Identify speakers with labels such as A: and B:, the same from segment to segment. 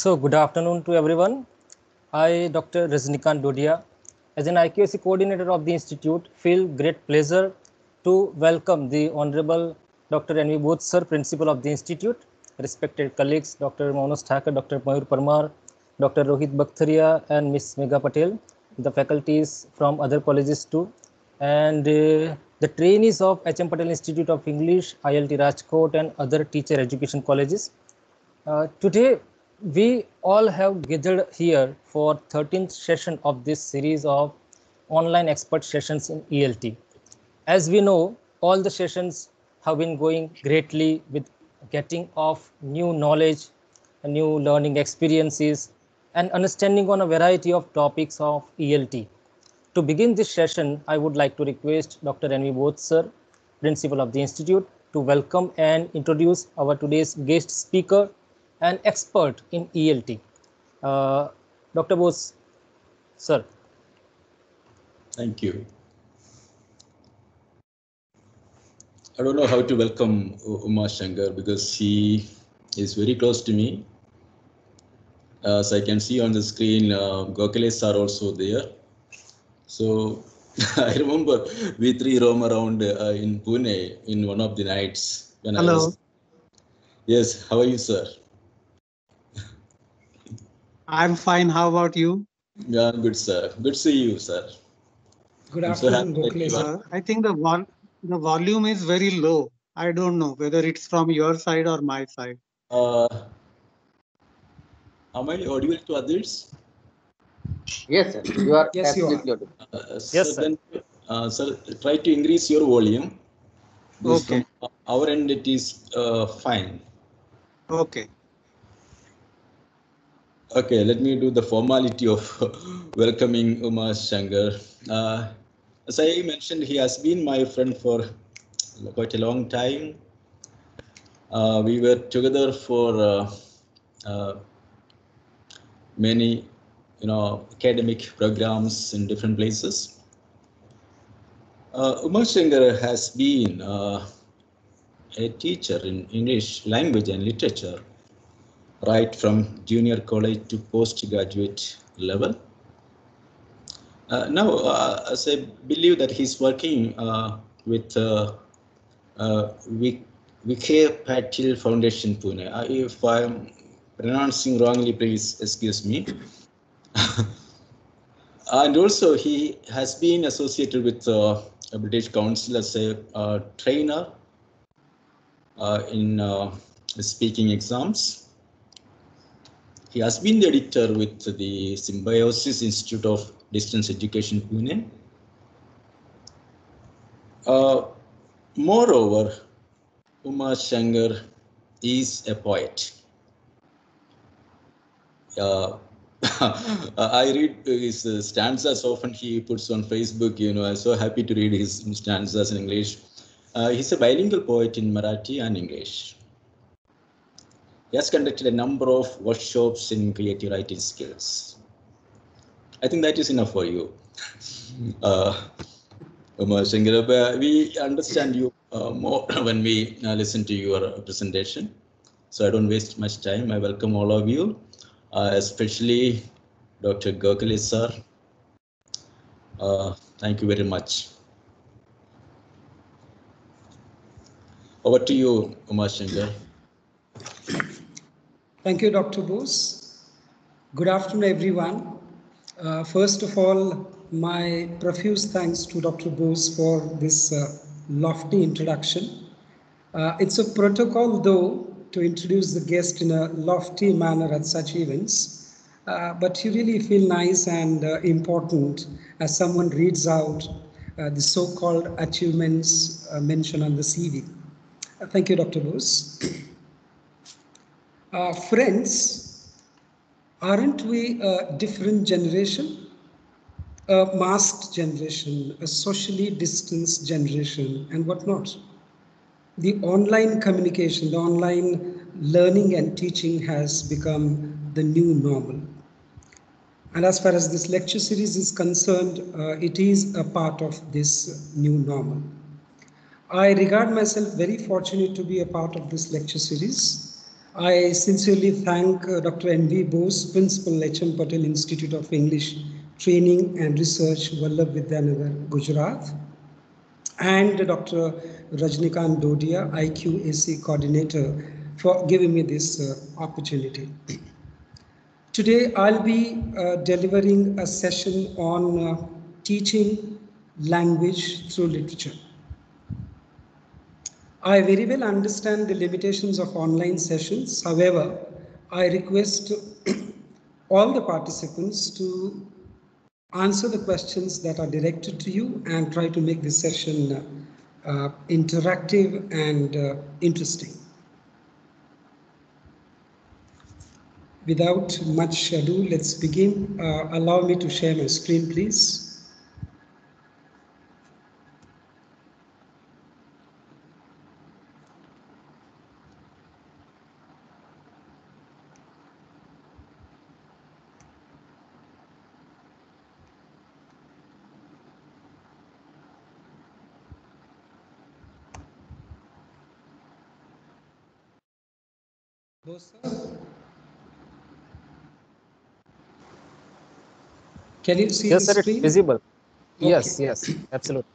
A: So good afternoon to everyone. I, Dr. Rajnikant Dodia, as an IQAC coordinator of the institute, feel great pleasure to welcome the Honorable Dr. N.V. Bose, Sir, Principal of the institute, respected colleagues, Dr. Monos Thakur, Dr. Mayur Parmar, Dr. Rohit Baktharia, and Ms. Megha Patel, the faculties from other colleges too, and uh, the trainees of H.M. Patel Institute of English, ILT Rajkot, and other teacher education colleges. Uh, today, we all have gathered here for 13th session of this series of online expert sessions in ELT. As we know, all the sessions have been going greatly with getting of new knowledge, new learning experiences, and understanding on a variety of topics of ELT. To begin this session, I would like to request Dr. N.V. Bose, sir, principal of the institute, to welcome and introduce our today's guest speaker, an expert in ELT. Uh, Dr. Bose, sir.
B: Thank you. I don't know how to welcome Uma Shankar because he is very close to me. As I can see on the screen, uh, Gokhales are also there. So I remember we three roam around uh, in Pune in one of the nights.
C: When Hello. I was...
B: Yes, how are you, sir?
C: I'm fine. How about you?
B: Yeah, good, sir. Good to see you, sir.
D: Good afternoon, so
C: I think the one the volume is very low. I don't know whether it's from your side or my side.
B: Uh, am I audible to others?
E: Yes, sir. You are
D: yes,
E: absolutely
D: you
E: are. audible.
B: Uh, yes, sir. Then, uh, sir, try to increase your volume.
C: Okay.
B: our end, it is uh, fine.
C: Okay.
B: Okay, let me do the formality of welcoming Uma Shankar. Uh, as I mentioned, he has been my friend for quite a long time. Uh, we were together for uh, uh, many, you know, academic programs in different places. Uh, Uma Shankar has been uh, a teacher in English language and literature right from junior college to postgraduate level. Uh, now, uh, as I believe that he's working uh, with uh, uh, Vikhe Patil Foundation Pune. Uh, if I'm pronouncing wrongly, please excuse me. and also, he has been associated with uh, a British Council as a uh, trainer in speaking exams. He has been the editor with the Symbiosis Institute of Distance Education Pune. Uh, moreover, Uma Shankar is a poet. Uh, I read his stanzas often he puts on Facebook, you know, I'm so happy to read his stanzas in English. Uh, he's a bilingual poet in Marathi and English. Has conducted a number of workshops in creative writing skills. I think that is enough for you. Uh, we understand you uh, more when we uh, listen to your presentation. So I don't waste much time. I welcome all of you, uh, especially Dr. Gokhale sir. Uh, thank you very much. Over to you, Uma Shankar.
D: Thank you, Dr. Bose. Good afternoon, everyone. Uh, first of all, my profuse thanks to Dr. Bose for this uh, lofty introduction. Uh, it's a protocol, though, to introduce the guest in a lofty manner at such events, uh, but you really feel nice and uh, important as someone reads out uh, the so-called achievements mentioned on the CV. thank you, Dr. Bose. Uh, friends, aren't we a different generation? A masked generation, a socially distanced generation, and whatnot. The online communication, the online learning and teaching has become the new normal. And as far as this lecture series is concerned, uh, it is a part of this new normal. I regard myself very fortunate to be a part of this lecture series I sincerely thank uh, Dr. N.V. Bose, Principal H.M. Patel Institute of English Training and Research, Vallabh Vidyanagar, Gujarat, and Dr. Rajnikant Dodia, IQAC Coordinator, for giving me this uh, opportunity. Today, I'll be uh, delivering a session on uh, teaching language through literature. I very well understand the limitations of online sessions. However, I request all the participants to answer the questions that are directed to you and try to make this session uh, interactive and uh, interesting. Without much ado, let's begin. Uh, allow me to share my screen, please. Can you see
A: yes, sir,
D: screen?
A: it's visible.
D: Okay.
A: Yes, yes, absolutely.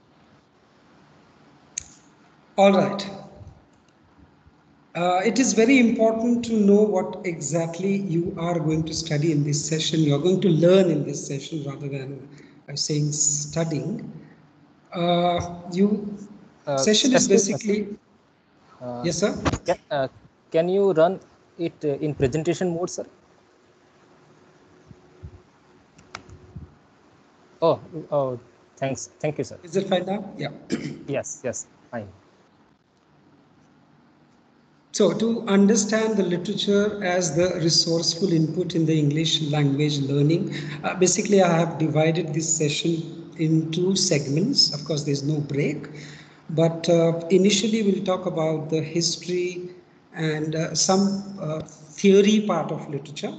D: All right. Uh, it is very important to know what exactly you are going to study in this session. You are going to learn in this session rather than uh, saying studying. Uh, you
A: Uh,
D: session is basically
A: Uh,
D: yes, sir.
A: Can, uh, can you run it uh, in presentation mode, sir? Oh, oh, thanks. Thank you, sir.
D: Is it fine now? Yeah.
A: Yes, yes, fine.
D: So to understand the literature as the resourceful input in the English language learning, uh, basically I have divided this session in two segments. Of course, there's no break, but uh, initially we'll talk about the history and uh, some uh, theory part of literature.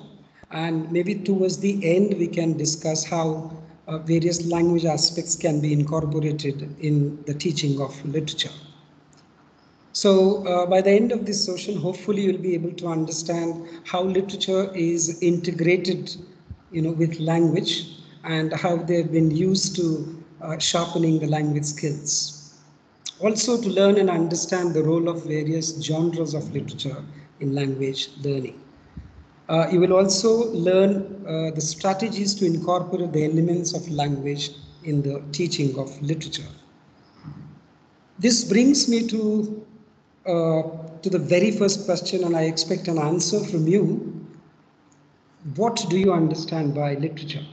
D: And maybe towards the end, we can discuss how uh, various language aspects can be incorporated in the teaching of literature. So uh, by the end of this session, hopefully you'll be able to understand how literature is integrated, you know, with language and how they've been used to uh, sharpening the language skills. Also to learn and understand the role of various genres of literature in language learning. Uh, you will also learn uh, the strategies to incorporate the elements of language in the teaching of literature. This brings me to uh, to the very first question, and I expect an answer from you. What do you understand by literature?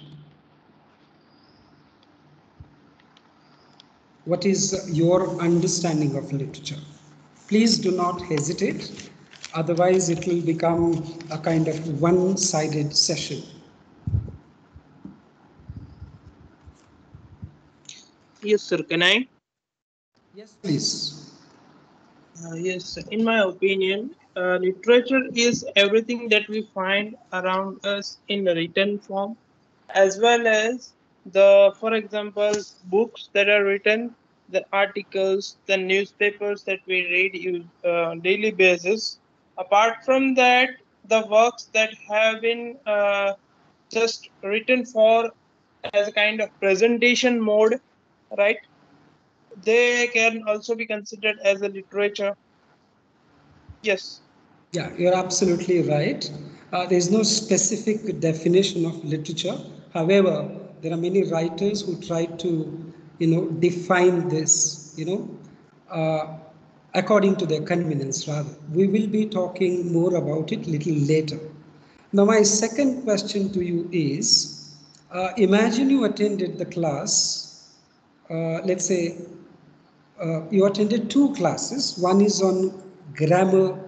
D: What is your understanding of literature? Please do not hesitate, otherwise, it will become a kind of one sided session.
F: Yes, sir. Can I?
D: Yes, please.
F: Uh, yes, in my opinion, uh, literature is everything that we find around us in a written form, as well as the, for example, books that are written, the articles, the newspapers that we read uh, daily basis. Apart from that, the works that have been uh, just written for as a kind of presentation mode, right? they can also be considered as a literature. Yes.
D: Yeah, you're absolutely right. Uh, there's no specific definition of literature. However, there are many writers who try to, you know, define this, you know, uh, according to their convenience rather. We will be talking more about it little later. Now, my second question to you is, uh, imagine you attended the class, uh, let's say uh, you attended two classes. One is on grammar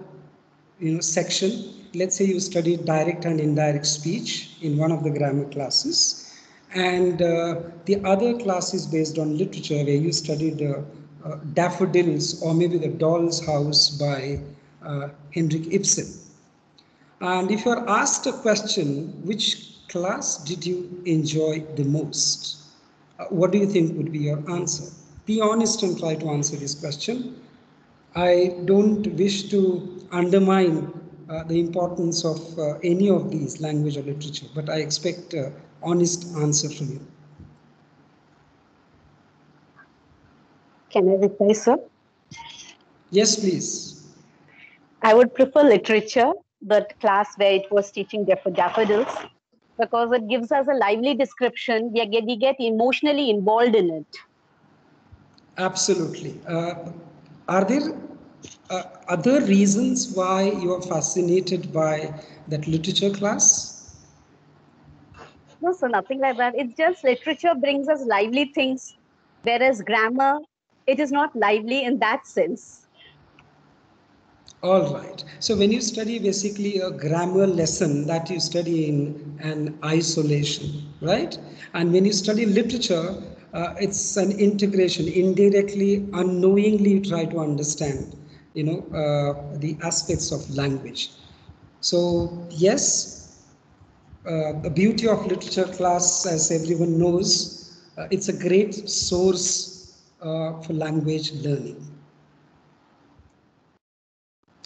D: you know, section. Let's say you studied direct and indirect speech in one of the grammar classes. And uh, the other class is based on literature where you studied uh, uh Daffodils or maybe The Doll's House by uh, Henrik Ibsen. And if you're asked a question, which class did you enjoy the most? Uh, what do you think would be your answer? be honest and try to answer this question. I don't wish to undermine uh, the importance of any of these language or literature, but I expect honest answer from you.
G: Can I reply, sir?
D: Yes, please.
G: I would prefer literature, that class where it was teaching daffodils, because it gives us a lively description. We get, we get emotionally involved in it.
D: Absolutely. Uh, are there uh, other reasons why you are fascinated by that literature class?
G: No, so nothing like that. It's just literature brings us lively things, whereas grammar, it is not lively in that sense.
D: All right. So when you study basically a grammar lesson that you study in an isolation, right? And when you study literature, uh, it's an integration, indirectly, unknowingly you try to understand, you know, uh, the aspects of language. So yes, the beauty of literature class, as everyone knows, uh, it's a great source uh, for language learning.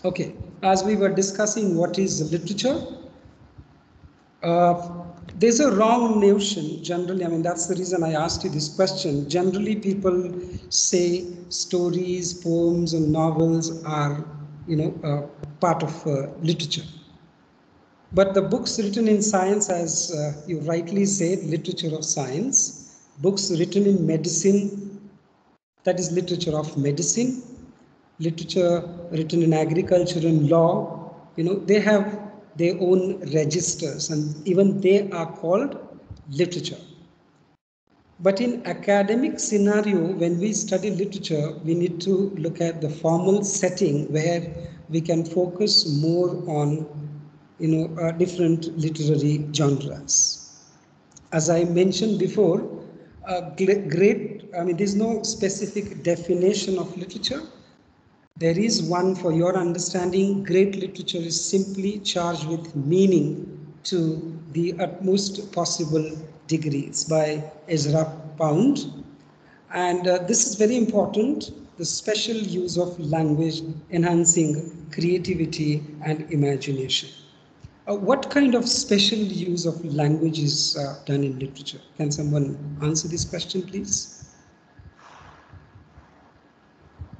D: Okay, as we were discussing what is literature, uh, there's a wrong notion generally. I mean, that's the reason I asked you this question. Generally, people say stories, poems, and novels are, you know, uh, part of uh, literature. But the books written in science, as uh, you rightly said, literature of science, books written in medicine, that is literature of medicine, literature written in agriculture and law, you know, they have their own registers and even they are called literature. But in academic scenario, when we study literature, we need to look at the formal setting where we can focus more on, you know, uh, different literary genres. As I mentioned before, uh, great, I mean, there's no specific definition of literature, there is one for your understanding. Great literature is simply charged with meaning to the utmost possible degrees by Ezra Pound. And uh, this is very important the special use of language enhancing creativity and imagination. Uh, what kind of special use of language is uh, done in literature? Can someone answer this question, please?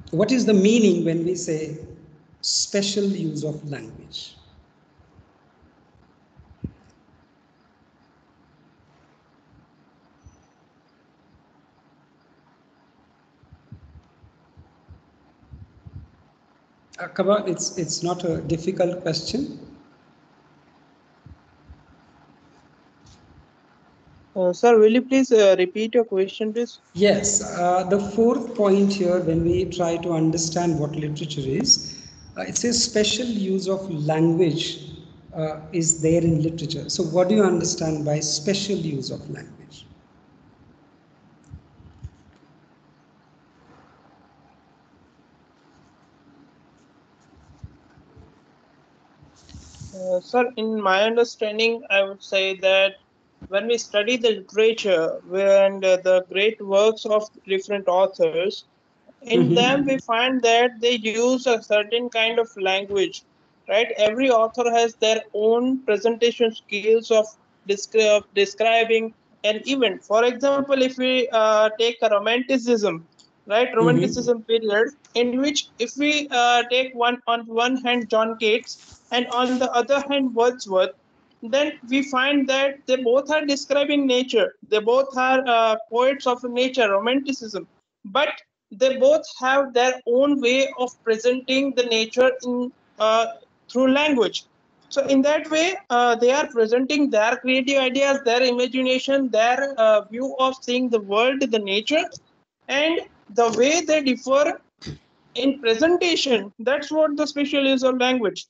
D: What is the meaning when we say special use of language? Akaba, it's it's not a difficult question.
F: Uh, sir, will you please uh, repeat your question, please?
D: Yes, uh, the fourth point here, when we try to understand what literature is, uh, it says special use of language uh, is there in literature. So, what do you understand by special use of language?
F: Uh, sir, in my understanding, I would say that when we study the literature and uh, the great works of different authors, in mm-hmm. them we find that they use a certain kind of language, right? Every author has their own presentation skills of descri- describing an event. For example, if we uh, take a romanticism, right? Mm-hmm. Romanticism mm-hmm. period, in which if we uh, take one on one hand John Keats and on the other hand Wordsworth, then we find that they both are describing nature. They both are uh, poets of nature, romanticism, but they both have their own way of presenting the nature in uh, through language. So in that way, uh, they are presenting their creative ideas, their imagination, their uh, view of seeing the world, the nature, and the way they differ in presentation. That's what the special use of language.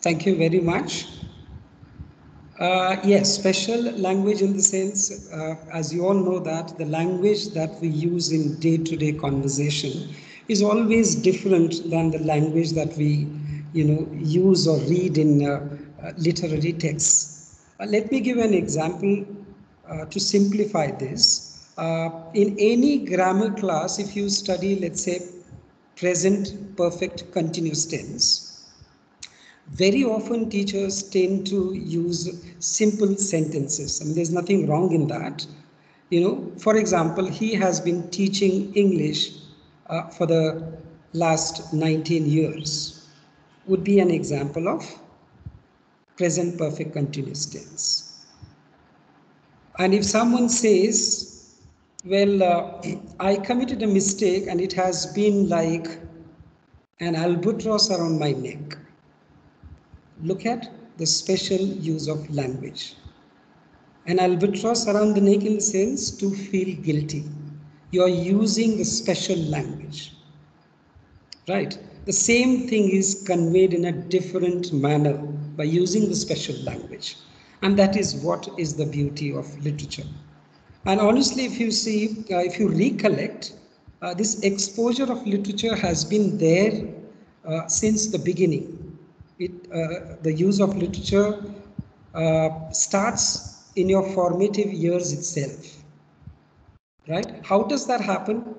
D: Thank you very much. Uh, yes, special language in the sense, uh, as you all know that the language that we use in day-to-day conversation is always different than the language that we, you know, use or read in uh, uh literary texts. Uh, let me give an example uh, to simplify this. in any grammar class, if you study, let's say, present perfect continuous tense, very often teachers tend to use simple sentences. I mean, there's nothing wrong in that. You know, for example, he has been teaching English uh, for the last 19 years. Would be an example of present perfect continuous tense. And if someone says, well, uh, I committed a mistake and it has been like an albatross around my neck. Look at the special use of language. An albatross around the neck in the sense to feel guilty. You are using the special language. Right? The same thing is conveyed in a different manner by using the special language. And that is what is the beauty of literature. And honestly, if you see, uh, if you recollect, uh, this exposure of literature has been there uh, since the beginning. It, uh, the use of literature uh, starts in your formative years itself. Right? How does that happen?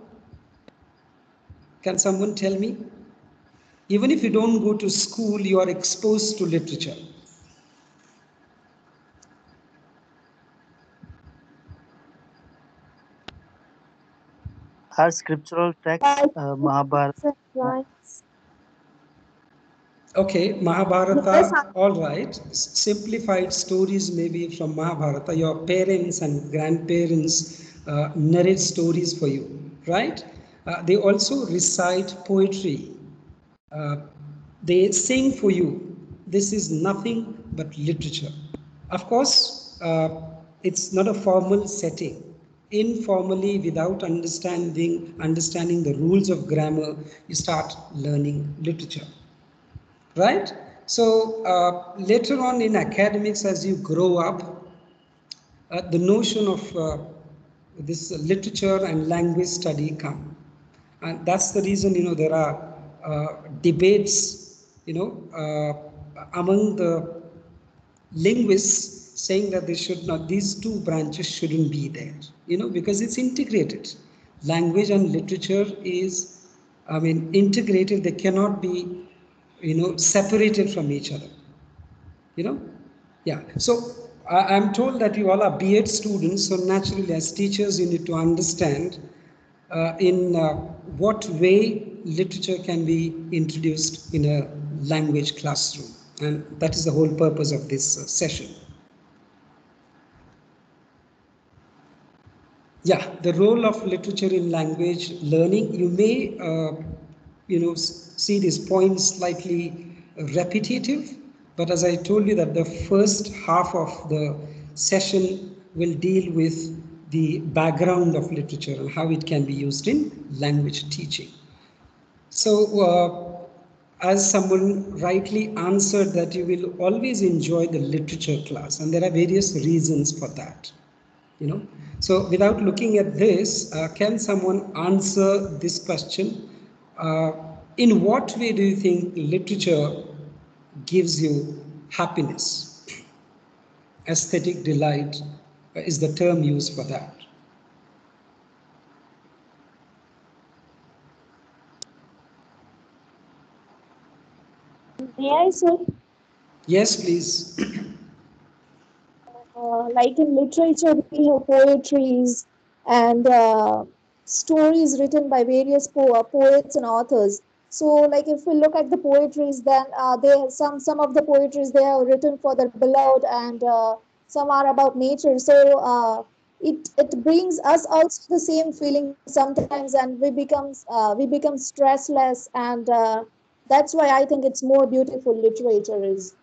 D: Can someone tell me? Even if you don't go to school, you are exposed to literature.
H: Our scriptural text, uh, Mahabharata.
D: Okay, Mahabharata, all right. Simplified stories maybe from Mahabharata. Your parents and grandparents uh, narrate stories for you, right? Uh, they also recite poetry. Uh, they sing for you. This is nothing but literature. Of course, uh, it's not a formal setting. Informally, without understanding understanding the rules of grammar, you start learning literature right? So uh, later on in academics, as you grow up, uh, the notion of uh, this literature and language study come. And that's the reason, you know, there are uh, debates, you know, uh, among the linguists saying that they should not, these two branches shouldn't be there, you know, because it's integrated. Language and literature is, I mean, integrated, they cannot be you know, separated from each other. You know, yeah. So I, am told that you all are B.Ed students, so naturally, as teachers, you need to understand uh, in uh, what way literature can be introduced in a language classroom, and that is the whole purpose of this uh, session. Yeah, the role of literature in language learning. You may, uh, you know, see these points slightly repetitive, but as I told you that the first half of the session will deal with the background of literature and how it can be used in language teaching. So uh, as someone rightly answered that you will always enjoy the literature class and there are various reasons for that you know so without looking at this uh, can someone answer this question uh, in what way do you think literature gives you happiness? Aesthetic delight is the term used for that.
I: May I, sir?
D: Yes, please.
I: Uh, like in literature, we have poetries and uh, stories written by various po- poets and authors. So, like if we look at the poetries, then uh, they some some of the poetries they have written for their beloved, and uh, some are about nature. So uh, it it brings us also the same feeling sometimes, and we becomes uh, we become stressless, and uh, that's why I think it's more beautiful. Literature is.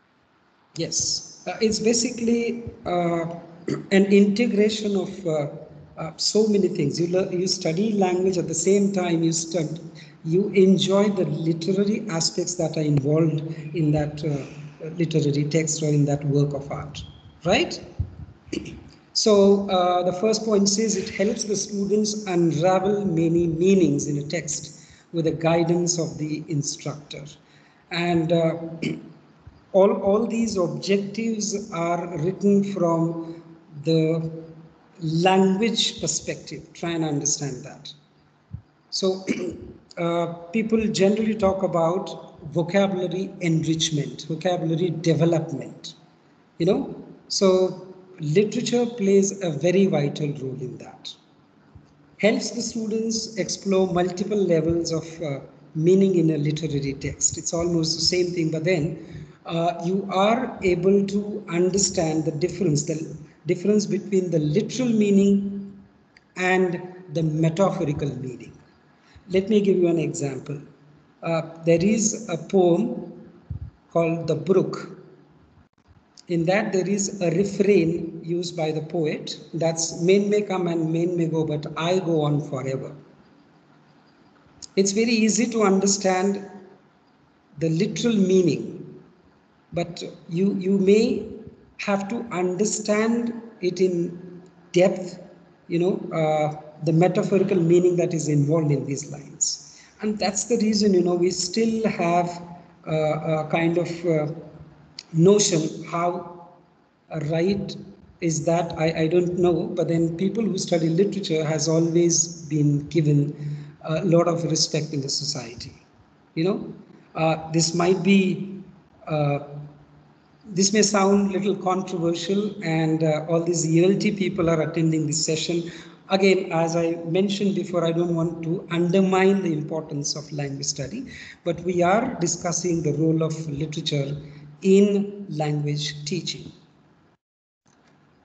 D: Yes, uh, it's basically an integration of. So many things. You, you study language at the same time. You study you enjoy the literary aspects that are involved in that uh, literary text or in that work of art, right? So uh, the first point says it helps the students unravel many meanings in a text with the guidance of the instructor. And uh, all, all these objectives are written from the language perspective. Try and understand that. So uh, people generally talk about vocabulary enrichment, vocabulary development. You know, so literature plays a very vital role in that. Helps the students explore multiple levels of uh, meaning in a literary text. It's almost the same thing, but then uh, you are able to understand the difference, the difference between the literal meaning and the metaphorical meaning. Let me give you an example. Uh, there is a poem called The Brook. In that, there is a refrain used by the poet that's men may come and men may go, but I go on forever. It's very easy to understand the literal meaning but you you may have to understand it in depth you know uh, the metaphorical meaning that is involved in these lines. And that's the reason you know we still have uh, a kind of uh, notion how right is that I, I don't know but then people who study literature has always been given a lot of respect in the society you know? Uh, this might be uh, this may sound a little controversial and uh, all these ELT people are attending this session. Again, as I mentioned before, I don't want to undermine the importance of language study, but we are discussing the role of literature in language teaching.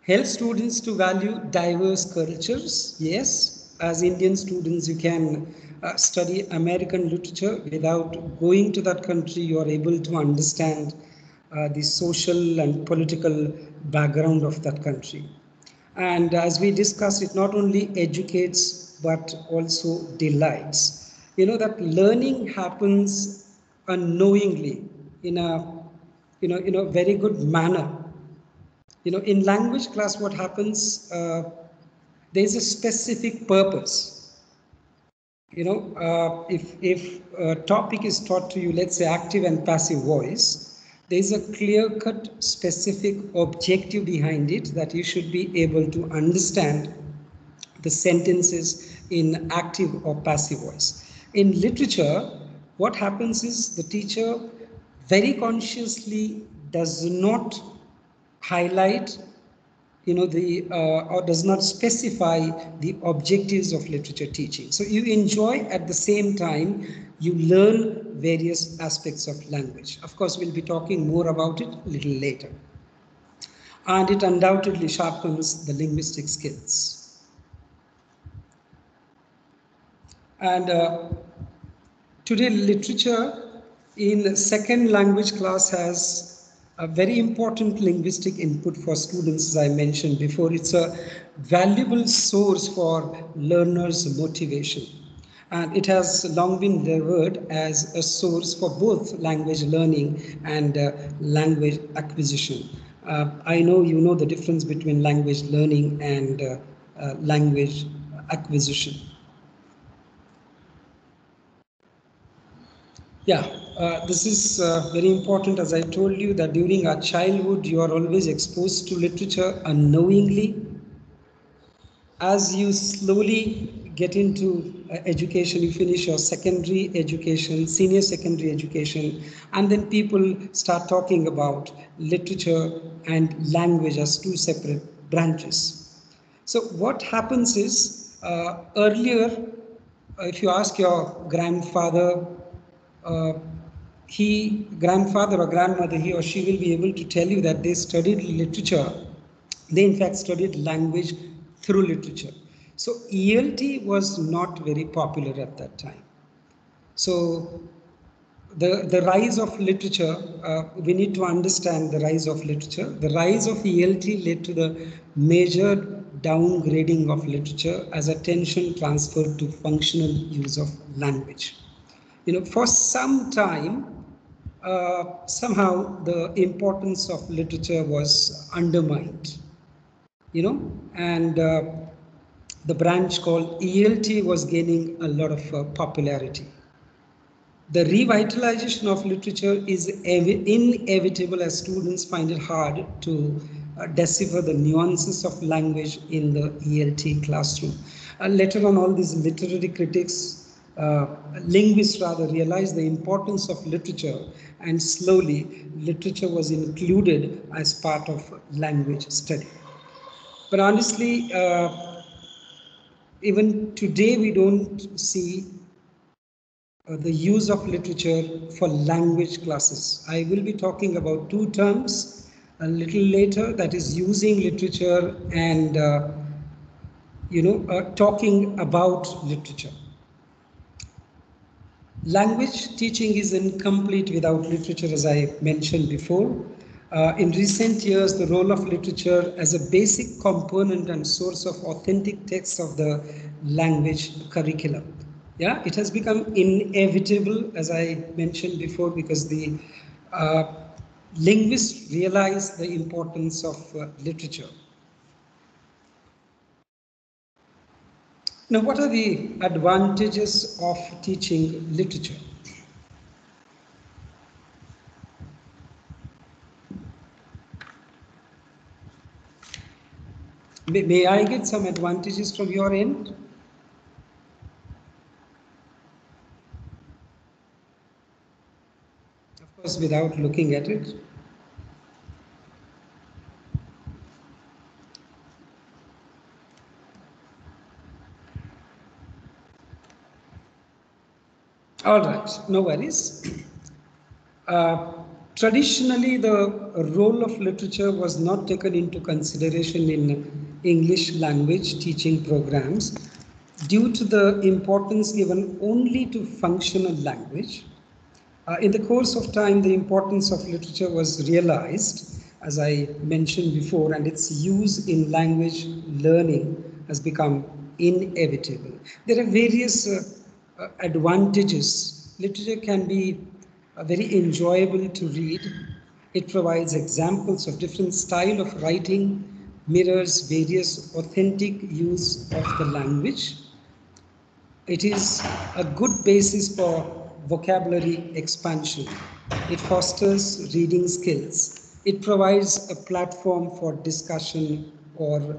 D: Help students to value diverse cultures. Yes, as Indian students, you can uh, study American literature without going to that country. You are able to understand uh, the social and political background of that country. And as we discussed, it not only educates but also delights. You know that learning happens unknowingly in a you know in a very good manner. You know, in language class, what happens? Uh, there is a specific purpose. You know, uh, if if a topic is taught to you, let's say active and passive voice, there's a clear cut specific objective behind it that you should be able to understand the sentences in active or passive voice. In literature, what happens is the teacher very consciously does not highlight you know the uh, or does not specify the objectives of literature teaching so you enjoy at the same time you learn various aspects of language. Of course, we'll be talking more about it a little later. And it undoubtedly sharpens the linguistic skills. And uh, today, literature in second language class has a very important linguistic input for students, as I mentioned before. It's a valuable source for learners' motivation and it has long been revered as a source for both language learning and uh, language acquisition. Uh, I know you know the difference between language learning and uh, uh language acquisition. Yeah, uh, this is uh, very important as I told you that during our childhood you are always exposed to literature unknowingly. As you slowly get into uh, education, you finish your secondary education, senior secondary education, and then people start talking about literature and language as two separate branches. So what happens is uh, earlier, uh, if you ask your grandfather, he, grandfather or grandmother, he or she will be able to tell you that they studied literature. They in fact studied language through literature. So ELT was not very popular at that time. So the, the rise of literature, uh, we need to understand the rise of literature. The rise of ELT led to the major downgrading of literature as attention transferred to functional use of language. You know, for some time, uh, somehow the importance of literature was undermined. You know, and uh, the branch called ELT was gaining a lot of uh, popularity. The revitalization of literature is inevitable as students find it hard to uh, decipher the nuances of language in the ELT classroom. Uh, later on, all these literary critics uh, linguists rather realized the importance of literature and slowly literature was included as part of language study. But honestly, uh, even today we don't see uh, the use of literature for language classes. I will be talking about two terms a little later that is using literature and uh, you know uh, talking about literature. Language teaching is incomplete without literature as I mentioned before. Uh, in recent years, the role of literature as a basic component and source of authentic texts of the language curriculum yeah it has become inevitable as i mentioned before because the uh, linguists realize the importance of uh, literature now what are the advantages of teaching literature may, i get some advantages from your end Of course, without looking at it. All right, no worries. Uh, traditionally, the role of literature was not taken into consideration in English language teaching programs due to the importance given only to functional language uh, in the course of time, the importance of literature was realized, as I mentioned before, and its use in language learning has become inevitable. There are various uh, uh, advantages. Literature can be uh, very enjoyable to read. It provides examples of different style of writing, mirrors various authentic use of the language. It is a good basis for vocabulary expansion. It fosters reading skills. It provides a platform for discussion or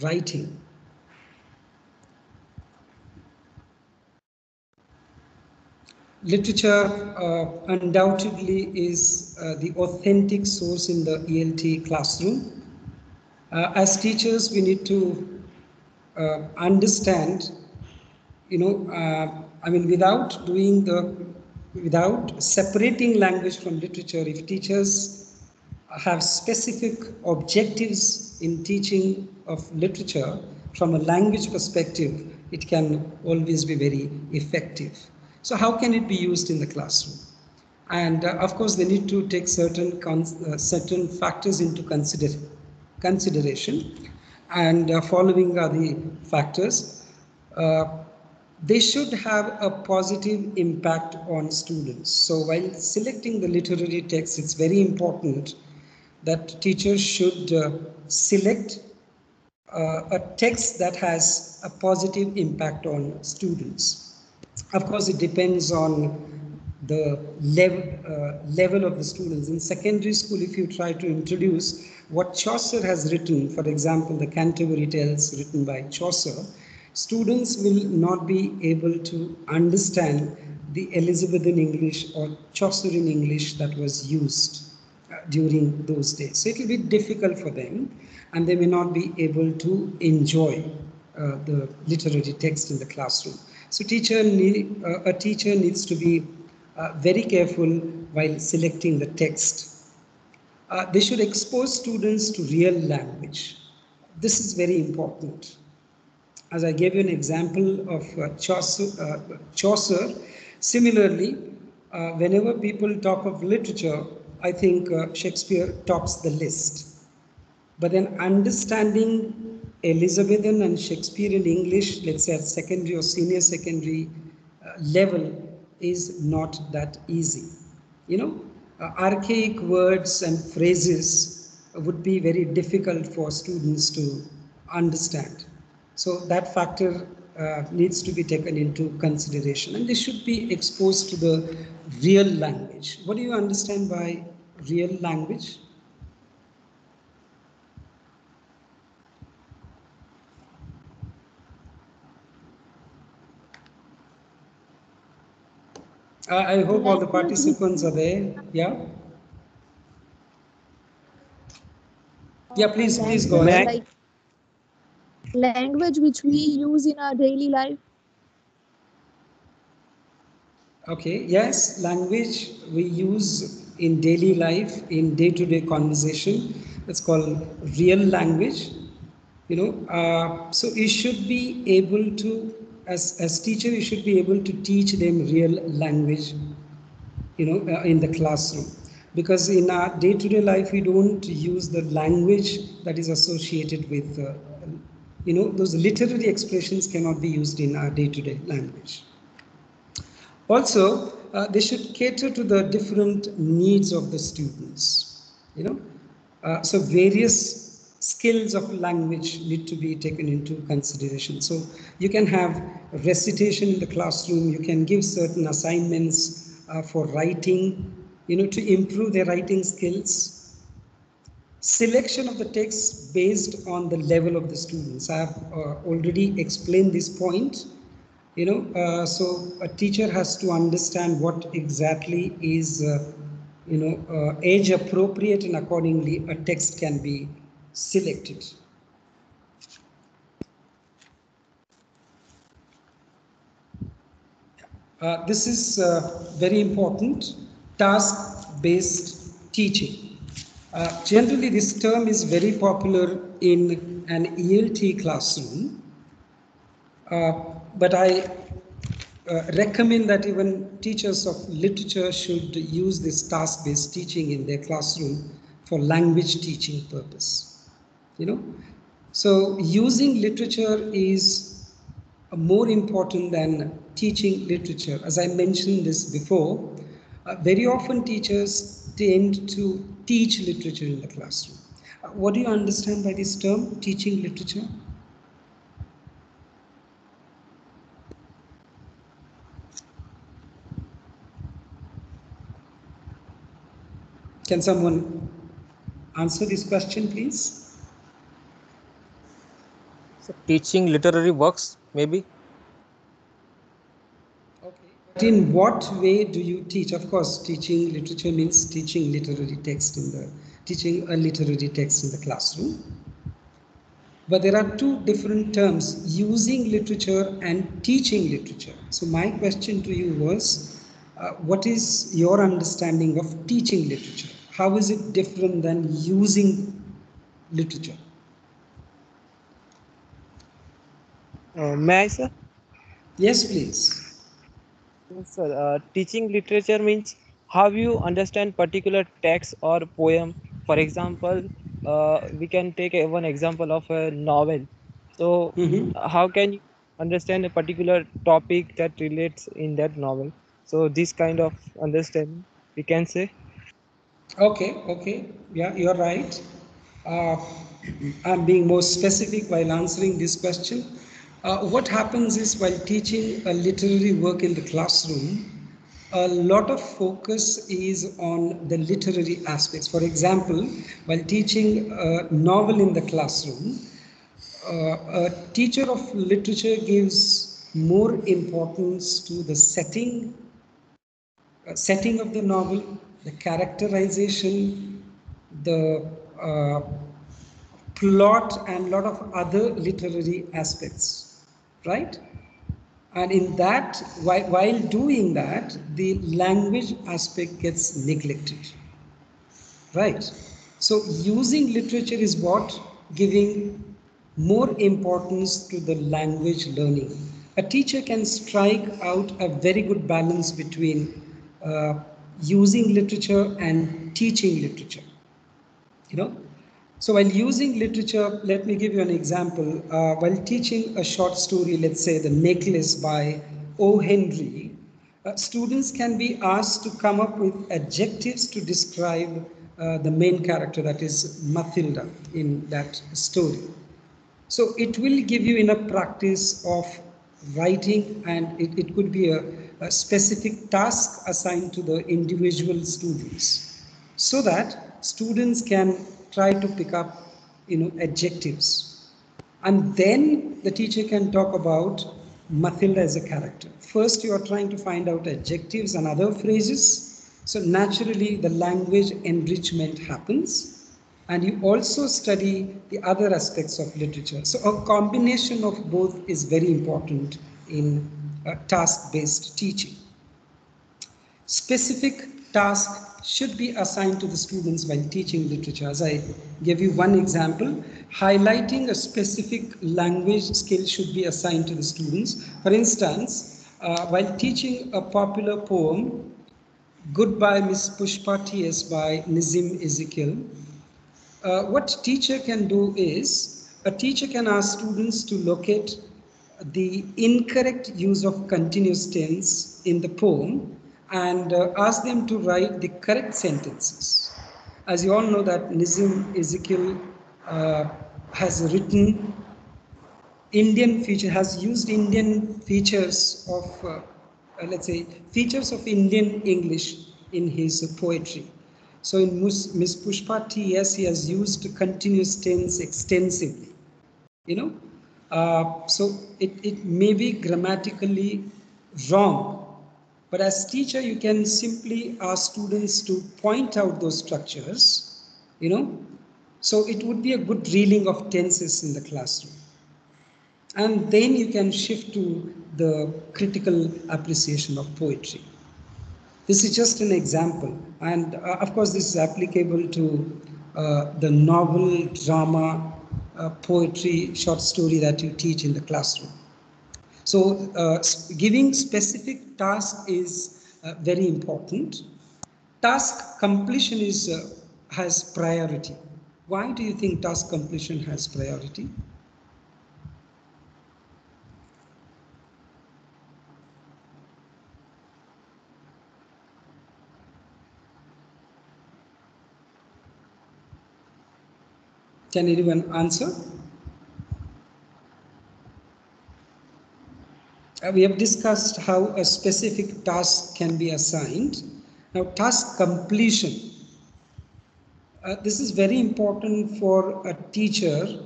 D: writing. Literature uh, undoubtedly is uh, the authentic source in the ELT classroom. Uh, as teachers, we need to uh, understand, you know, uh, I mean, without doing the, without separating language from literature, if teachers have specific objectives in teaching of literature from a language perspective, it can always be very effective. So how can it be used in the classroom? And uh, of course, they need to take certain uh, certain factors into consider consideration. And uh, following are the factors. Uh, they should have a positive impact on students. So while selecting the literary text, it's very important that teachers should uh, select uh, a text that has a positive impact on students. Of course, it depends on the level, uh, level of the students. In secondary school, if you try to introduce what Chaucer has written, for example, the Canterbury Tales written by Chaucer, students will not be able to understand the Elizabethan English or Chaucerian English that was used uh, during those days. So it will be difficult for them and they may not be able to enjoy uh, the literary text in the classroom. So teacher need, uh, a teacher needs to be uh, very careful while selecting the text. Uh, they should expose students to real language. This is very important as I gave you an example of uh, Chaucer, uh, Chaucer, similarly, uh, whenever people talk of literature, I think Shakespeare tops the list. But then understanding Elizabethan and Shakespearean English, let's say at secondary or senior secondary uh, level, is not that easy. You know, uh, archaic words and phrases would be very difficult for students to understand. So that factor uh, needs to be taken into consideration and they should be exposed to the real language. What do you understand by real language? I, hope all the participants are there. Yeah. Yeah, please, please go ahead.
I: Like language which we use in our daily life.
D: Okay, yes, language we use in daily life, in day-to-day conversation. It's called real language. You know, uh, so you should be able to, as as teacher, you should be able to teach them real language. You know, uh, in the classroom, because in our day-to-day life we don't use the language that is associated with. Uh, you know, those literary expressions cannot be used in our day-to-day language. Also, uh, they should cater to the different needs of the students. You know, uh, so various skills of language need to be taken into consideration. So you can have recitation in the classroom. You can give certain assignments uh, for writing. You know, to improve their writing skills. Selection of the text based on the level of the students. I have uh, already explained this point you know uh, so a teacher has to understand what exactly is uh, you know uh, age appropriate and accordingly a text can be selected. Uh, this is uh, very important task based teaching. Uh, generally this term is very popular in an ELT classroom. Uh, but I uh, recommend that even teachers of literature should use this task-based teaching in their classroom for language teaching purpose. You know, so using literature is more important than teaching literature. As I mentioned this before, uh, very often teachers tend to teach literature in the classroom. Uh, what do you understand by this term, teaching literature? Can someone answer this question, please?
A: So teaching literary works, maybe.
D: But in what way do you teach? Of course, teaching literature means teaching literary text in the teaching a literary text in the classroom. But there are two different terms using literature and teaching literature. So, my question to you was uh, what is your understanding of teaching literature? How is it different than using literature?
J: Uh, may I, sir?
D: Yes, please.
J: Yes, sir. Uh, teaching literature means how you understand particular text or poem. For example, uh, we can take a, one example of a novel. So,
D: Mhm.
J: how can you understand a particular topic that relates in that novel? So, this kind of understanding we can say.
D: Okay, okay. Yeah, you're right. Uh, I'm being more specific while answering this question. Uh, what happens is while teaching a literary work in the classroom, a lot of focus is on the literary aspects. For example, while teaching a novel in the classroom, uh, a teacher of literature gives more importance to the setting, uh, setting of the novel, the characterization, the uh, plot, and a lot of other literary aspects, right? And in that, while, doing that, the language aspect gets neglected, right? So using literature is what giving more importance to the language learning. A teacher can strike out a very good balance between uh, using literature and teaching literature. You know, so while using literature, let me give you an example. Uh, while teaching a short story, let's say The Necklace by O. Henry, uh, students can be asked to come up with adjectives to describe uh, the main character, that is Mathilda, in that story. So it will give you enough practice of writing and it, it could be a, a specific task assigned to the individual students so that students can try to pick up you know adjectives and then the teacher can talk about Mathilda as a character. First, you are trying to find out adjectives and other phrases. So naturally, the language enrichment happens. And you also study the other aspects of literature. So a combination of both is very important in uh, task-based teaching. Specific task should be assigned to the students while teaching literature. As I gave you one example, highlighting a specific language skill should be assigned to the students. For instance, uh, while teaching a popular poem, Goodbye Miss Pushpa T.S. by Nissim Ezekiel, uh, what teacher can do is, a teacher can ask students to locate the incorrect use of continuous tense in the poem and uh, ask them to write the correct sentences. As you all know that Nissim Ezekiel uh, has written Indian feature, has used Indian features of, uh, uh let's say, features of Indian English in his poetry. So in Miss Pushpa T.S., he has used continuous tense extensively, you know. Uh, so it, it may be grammatically wrong, but as teacher, you can simply ask students to point out those structures, you know. So it would be a good drilling of tenses in the classroom. And then you can shift to the critical appreciation of poetry. This is just an example. And uh, of course, this is applicable to uh, the novel, drama, uh, poetry, short story that you teach in the classroom. So uh, giving specific task is uh, very important. Task completion is uh, has priority. Why do you think task completion has priority? Can anyone answer? We have discussed how a specific task can be assigned. Now, task completion. Uh, this is very important for a teacher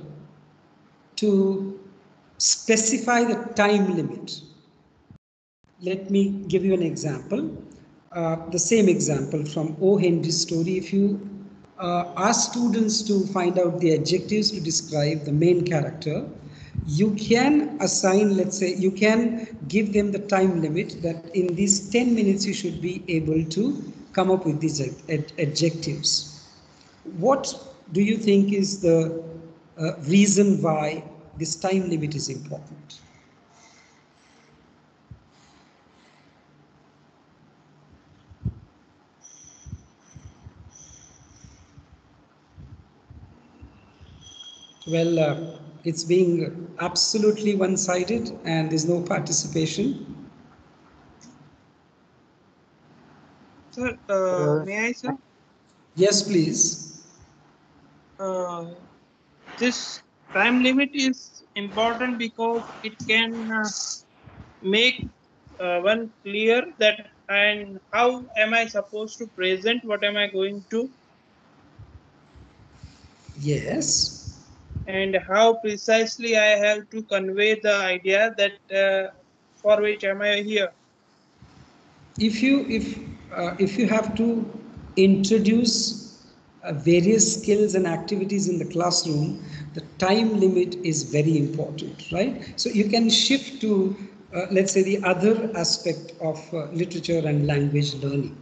D: to specify the time limit. Let me give you an example. Uh, the same example from O. Henry's story. If you uh, ask students to find out the adjectives to describe the main character, you can assign, let's say, you can give them the time limit that in these 10 minutes you should be able to come up with these ad adjectives. What do you think is the uh, reason why this time limit is important? Well, uh, it's being absolutely one-sided and there's no participation.
F: Sir, uh, uh, may I, sir?
D: Yes, please.
F: Uh, this time limit is important because it can uh, make uh, one clear that and how am I supposed to present what am I going to?
D: Yes
F: and how precisely I have to convey the idea that uh, for which am I here.
D: If you if uh, if you have to introduce uh, various skills and activities in the classroom, the time limit is very important, right? So you can shift to uh, let's say the other aspect of uh, literature and language learning.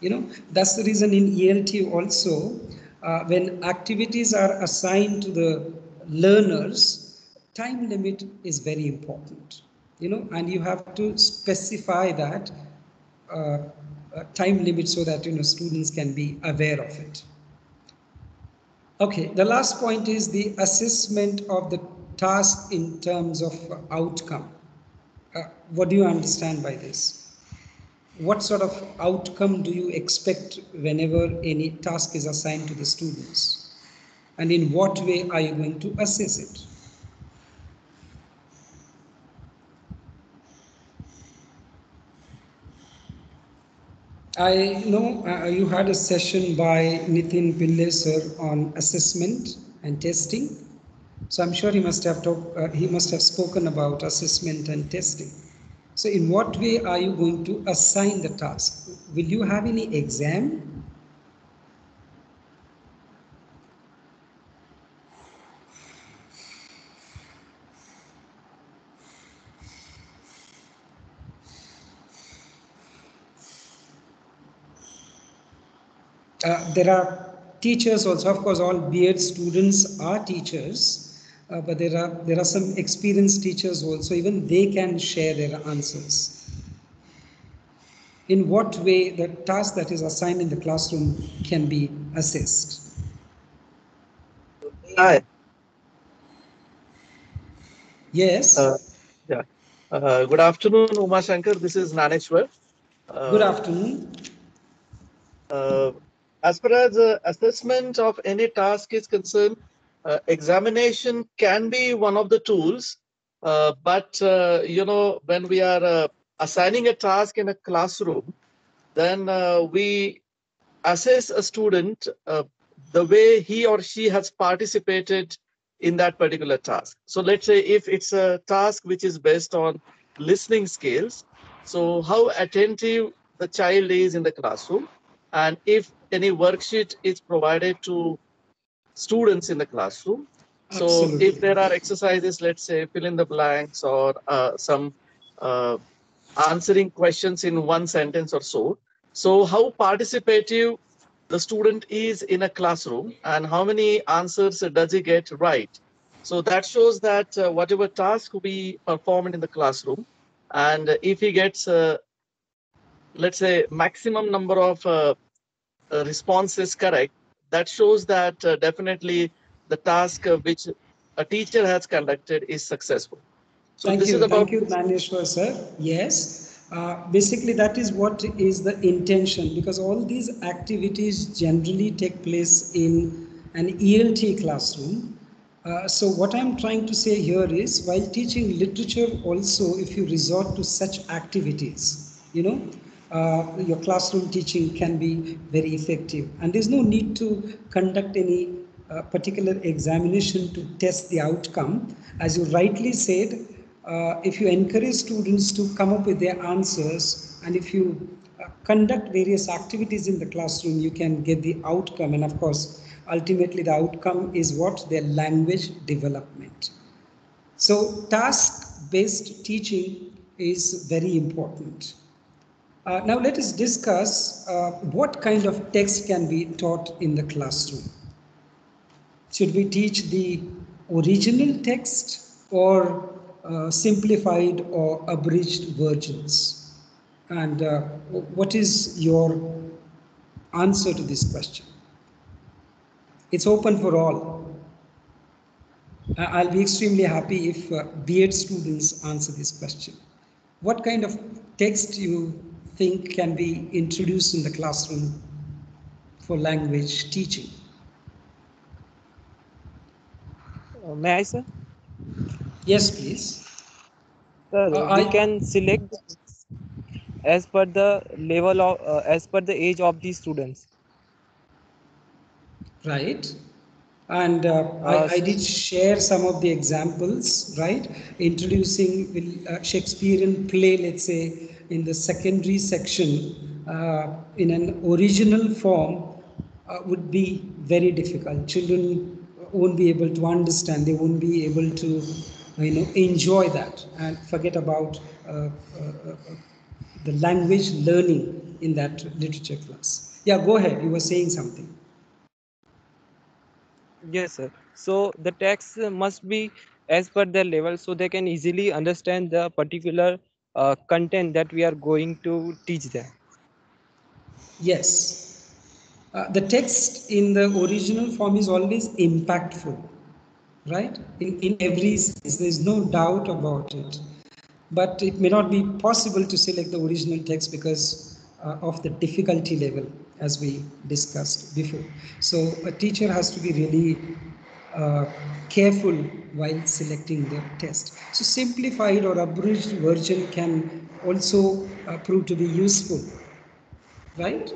D: You know that's the reason in ELT also uh, when activities are assigned to the learners, time limit is very important, you know, and you have to specify that uh, uh, time limit so that, you know, students can be aware of it. Okay, the last point is the assessment of the task in terms of outcome. Uh, what do you understand by this? What sort of outcome do you expect whenever any task is assigned to the students? And in what way are you going to assess it? I know uh, you had a session by Nitin Pillai sir on assessment and testing. So I'm sure he must have talk, uh, he must have spoken about assessment and testing. So in what way are you going to assign the task? Will you have any exam? Uh, there are teachers also, of course, all B.Ed students are teachers, uh, but there are there are some experienced teachers also. Even they can share their answers. In what way the task that is assigned in the classroom can be assessed?
K: Hi.
D: Yes.
K: Uh, yeah. Uh, good afternoon, Uma Shankar. This is Naneshwar. Uh,
D: Good afternoon.
K: As far as uh, assessment of any task is concerned, uh, examination can be one of the tools. Uh, but, uh, you know, when we are uh, assigning a task in a classroom, then uh, we assess a student the way he or she has participated in that particular task. So let's say if it's a task which is based on listening skills, so how attentive the child is in the classroom, and if any worksheet is provided to students in the classroom. So if there are exercises, let's say fill in the blanks or uh, some uh, answering questions in one sentence or so. So how participative the student is in a classroom and how many answers does he get right. So that shows that uh, whatever task we performed in the classroom, and if he gets, uh, let's say, maximum number of uh, is correct, that shows that uh, definitely the task uh, which a teacher has conducted is successful. So
D: Thank
K: this
D: you.
K: is about
D: Thank you, Maneshwar, sir. Yes. Uh, basically, that is what is the intention because all these activities generally take place in an ELT classroom. Uh, so what I'm trying to say here is while teaching literature also if you resort to such activities, you know, uh, your classroom teaching can be very effective and there's no need to conduct any uh, particular examination to test the outcome. As you rightly said, uh, if you encourage students to come up with their answers and if you uh, conduct various activities in the classroom, you can get the outcome. And of course, ultimately the outcome is what? Their language development. So task-based teaching is very important. Uh, now let us discuss uh, what kind of text can be taught in the classroom. Should we teach the original text or uh, simplified or abridged versions? And uh, what is your answer to this question? It's open for all. I'll be extremely happy if uh, B.Ed students answer this question. What kind of text you think can be introduced in the classroom for language teaching?
J: Uh, may I, sir?
D: Yes, please.
J: Sir,
D: Uh,
J: we
D: I-
J: can select as per the level of, uh, as per the age of the students.
D: Right. And uh, I,
J: Uh,
D: I did share some of the examples, right? Introducing a Shakespearean play, let's say, in the secondary section uh, in an original form uh, would be very difficult. Children won't be able to understand, they won't be able to, you know, enjoy that and forget about uh, uh, uh, the language learning in that literature class. Yeah, go ahead. You were saying something.
J: Yes, sir. So the text must be as per their level so they can easily understand the particular uh, content that we are going to teach them.
D: Yes. Uh, the text in the original form is always impactful, right? In, in every sense, there's no doubt about it. But it may not be possible to select the original text because uh, of the difficulty level, as we discussed before. So a teacher has to be really uh, careful while selecting their test. So simplified or abridged version can also uh, prove to be useful, right?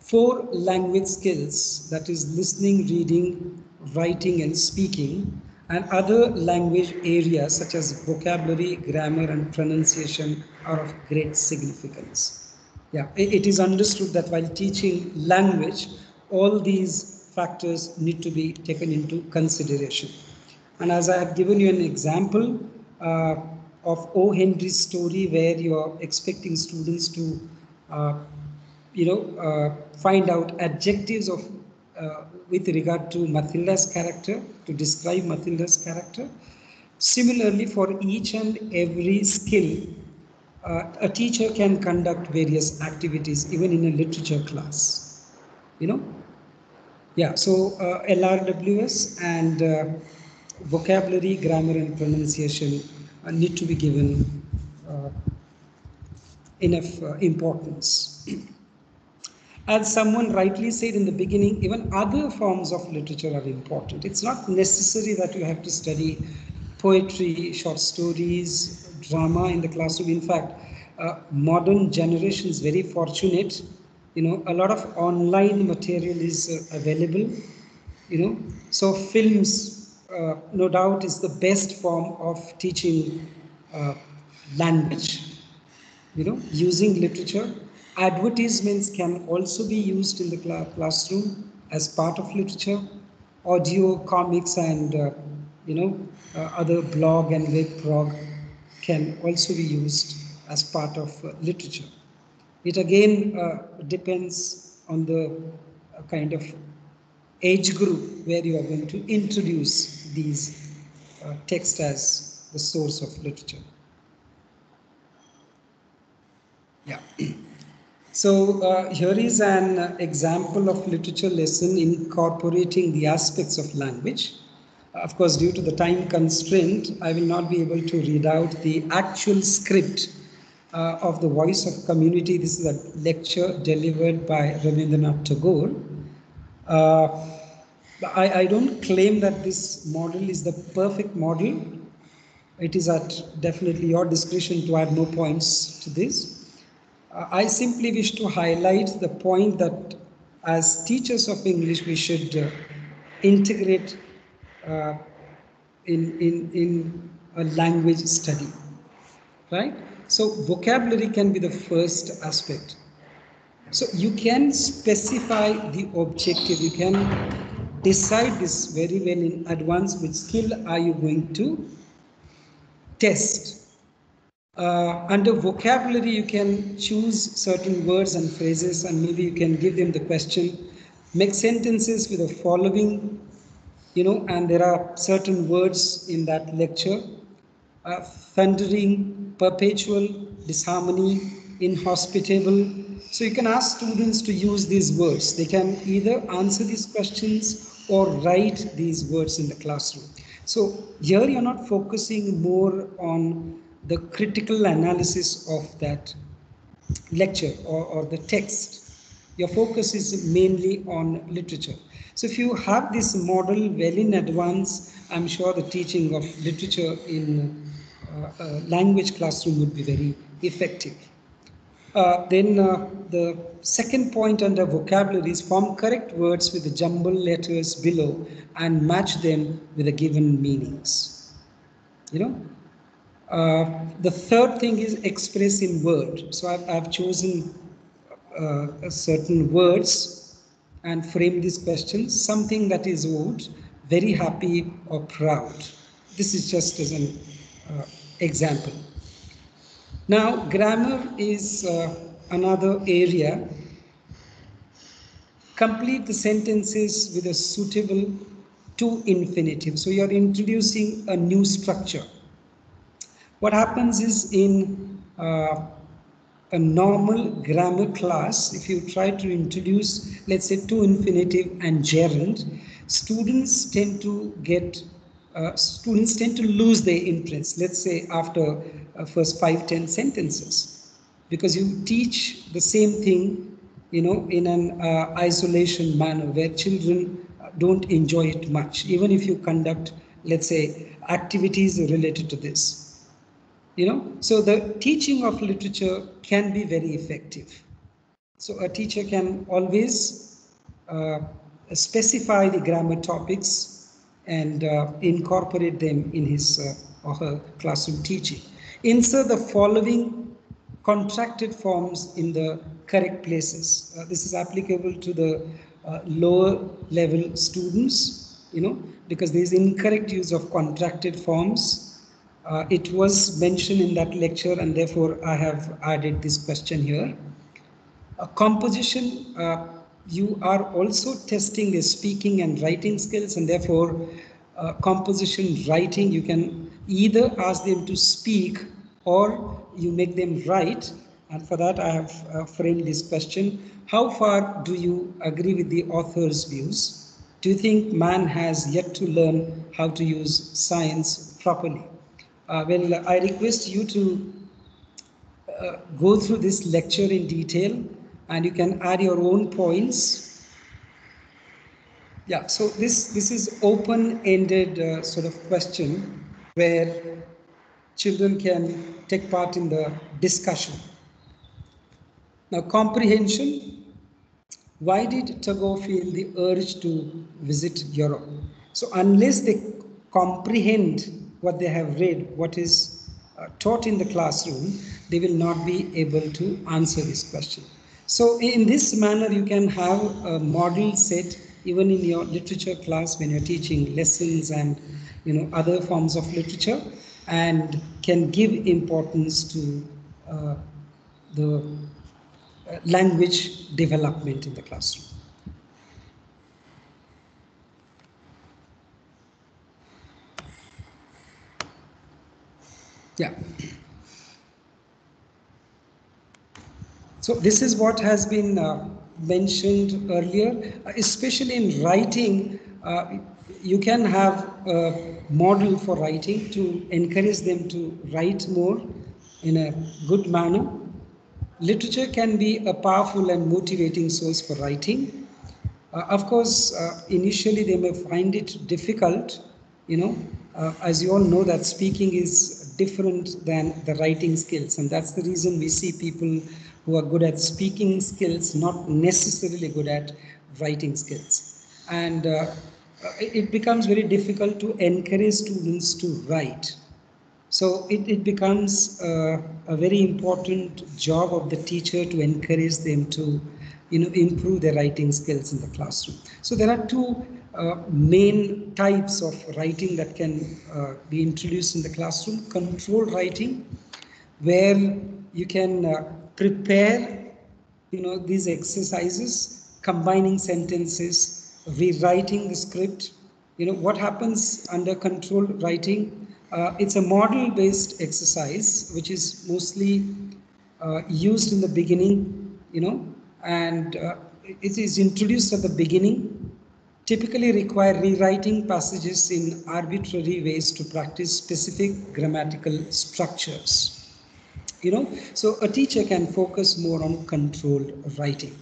D: Four language skills, that is listening, reading, writing and speaking, and other language areas such as vocabulary, grammar, and pronunciation are of great significance. Yeah, it, it is understood that while teaching language, all these factors need to be taken into consideration. And as I have given you an example uh, of O. Henry's story, where you are expecting students to, uh, you know, uh, find out adjectives of uh, with regard to Mathilda's character, to describe Mathilda's character. Similarly, for each and every skill, uh, a teacher can conduct various activities, even in a literature class. You know? Yeah, so uh, LRWS and uh, vocabulary, grammar, and pronunciation uh, need to be given uh, enough uh, importance. As someone rightly said in the beginning, even other forms of literature are important. It's not necessary that you have to study poetry, short stories, drama in the classroom. In fact, uh, modern generation is very fortunate. You know, a lot of online material is uh, available. You know, so films, uh, no doubt, is the best form of teaching uh, language. You know, using literature Advertisements can also be used in the cl classroom as part of literature. Audio, comics, and uh, you know uh, other blog and web prog can also be used as part of uh, literature. It again uh, depends on the uh, kind of age group where you are going to introduce these uh, texts as the source of literature. Yeah. So uh, here is an example of literature lesson incorporating the aspects of language. Of course, due to the time constraint, I will not be able to read out the actual script uh, of the Voice of Community. This is a lecture delivered by Rabindranath Tagore. Uh, I, I don't claim that this model is the perfect model. It is at definitely your discretion to add more points to this. Uh, I simply wish to highlight the point that as teachers of English, we should uh, integrate uh, in, in, in a language study, right? So vocabulary can be the first aspect. So you can specify the objective, you can decide this very well in advance, which skill are you going to test uh, under vocabulary, you can choose certain words and phrases, and maybe you can give them the question. Make sentences with the following, you know, and there are certain words in that lecture. Thundering, perpetual, disharmony, inhospitable. So you can ask students to use these words. They can either answer these questions or write these words in the classroom. So here you're not focusing more on the critical analysis of that lecture or, or the text. Your focus is mainly on literature. So if you have this model well in advance, I'm sure the teaching of literature in language classroom would be very effective. Uh, then uh, the second point under vocabulary is form correct words with the jumble letters below and match them with the given meanings. You know, uh, the third thing is express in word. So I've, I've chosen uh, certain words and frame these questions. Something that is would, very happy or proud. This is just as an uh, example. Now, grammar is uh, another area. Complete the sentences with a suitable to infinitive. So you're introducing a new structure. What happens is in uh, a normal grammar class, if you try to introduce, let's say, to infinitive and gerund, students tend to get, uh, students tend to lose their interest, let's say after uh, first five, ten sentences, because you teach the same thing, you know, in an uh, isolation manner where children don't enjoy it much, even if you conduct, let's say, activities related to this. You know so the teaching of literature can be very effective. So a teacher can always uh, specify the grammar topics and uh, incorporate them in his uh, or her classroom teaching. Insert the following contracted forms in the correct places. Uh, this is applicable to the uh, lower level students, you know, because there is incorrect use of contracted forms. Uh, it was mentioned in that lecture and therefore I have added this question here. A composition, uh, you are also testing the speaking and writing skills and therefore uh, composition writing, you can either ask them to speak or you make them write. And for that, I have uh, framed this question. How far do you agree with the author's views? Do you think man has yet to learn how to use science properly? Uh, well, I request you to uh, go through this lecture in detail and you can add your own points. Yeah, so this, this is open-ended uh, sort of question where children can take part in the discussion. Now, comprehension. Why did Tagore feel the urge to visit Europe? So unless they comprehend what they have read, what is uh, taught in the classroom, they will not be able to answer this question. So in this manner, you can have a model set even in your literature class when you're teaching lessons and you know other forms of literature and can give importance to uh, the uh, language development in the classroom. Yeah. So this is what has been uh, mentioned earlier, uh, especially in writing, uh, you can have a model for writing to encourage them to write more in a good manner. Literature can be a powerful and motivating source for writing. Uh, of course, uh, initially they may find it difficult, you know, uh, as you all know that speaking is different than the writing skills and that's the reason we see people who are good at speaking skills, not necessarily good at writing skills. And uh, it becomes very difficult to encourage students to write. So it, it becomes uh, a very important job of the teacher to encourage them to you know, improve their writing skills in the classroom. So there are two uh, main types of writing that can uh, be introduced in the classroom. Controlled writing, where you can uh, prepare you know these exercises combining sentences rewriting the script. You know what happens under controlled writing uh, it's a model based exercise which is mostly uh, used in the beginning you know and uh, it is introduced at the beginning typically require rewriting passages in arbitrary ways to practice specific grammatical structures you know. So a teacher can focus more on controlled writing.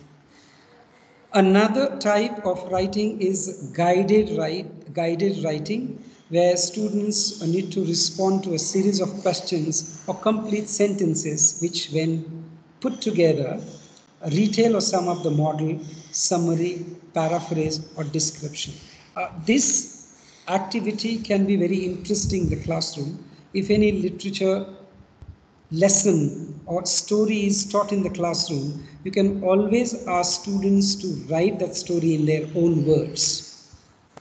D: Another type of writing is guided write guided writing where students need to respond to a series of questions or complete sentences which when put together retail or sum up the model summary paraphrase or description. Uh, this activity can be very interesting in the classroom. If any literature lesson or story is taught in the classroom, you can always ask students to write that story in their own words.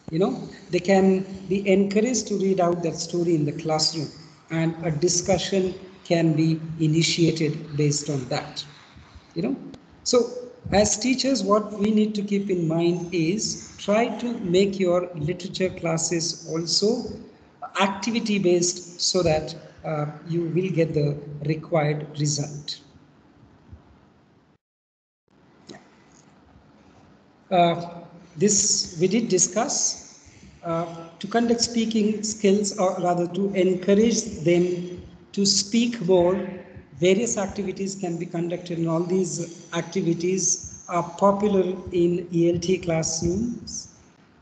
D: You know, they can be encouraged to read out that story in the classroom and a discussion can be initiated based on that. You know, so as teachers, what we need to keep in mind is try to make your literature classes also activity based so that uh, you will get the required result. Uh, this we did discuss uh, to conduct speaking skills or rather to encourage them to speak more various activities can be conducted and all these activities are popular in ELT classrooms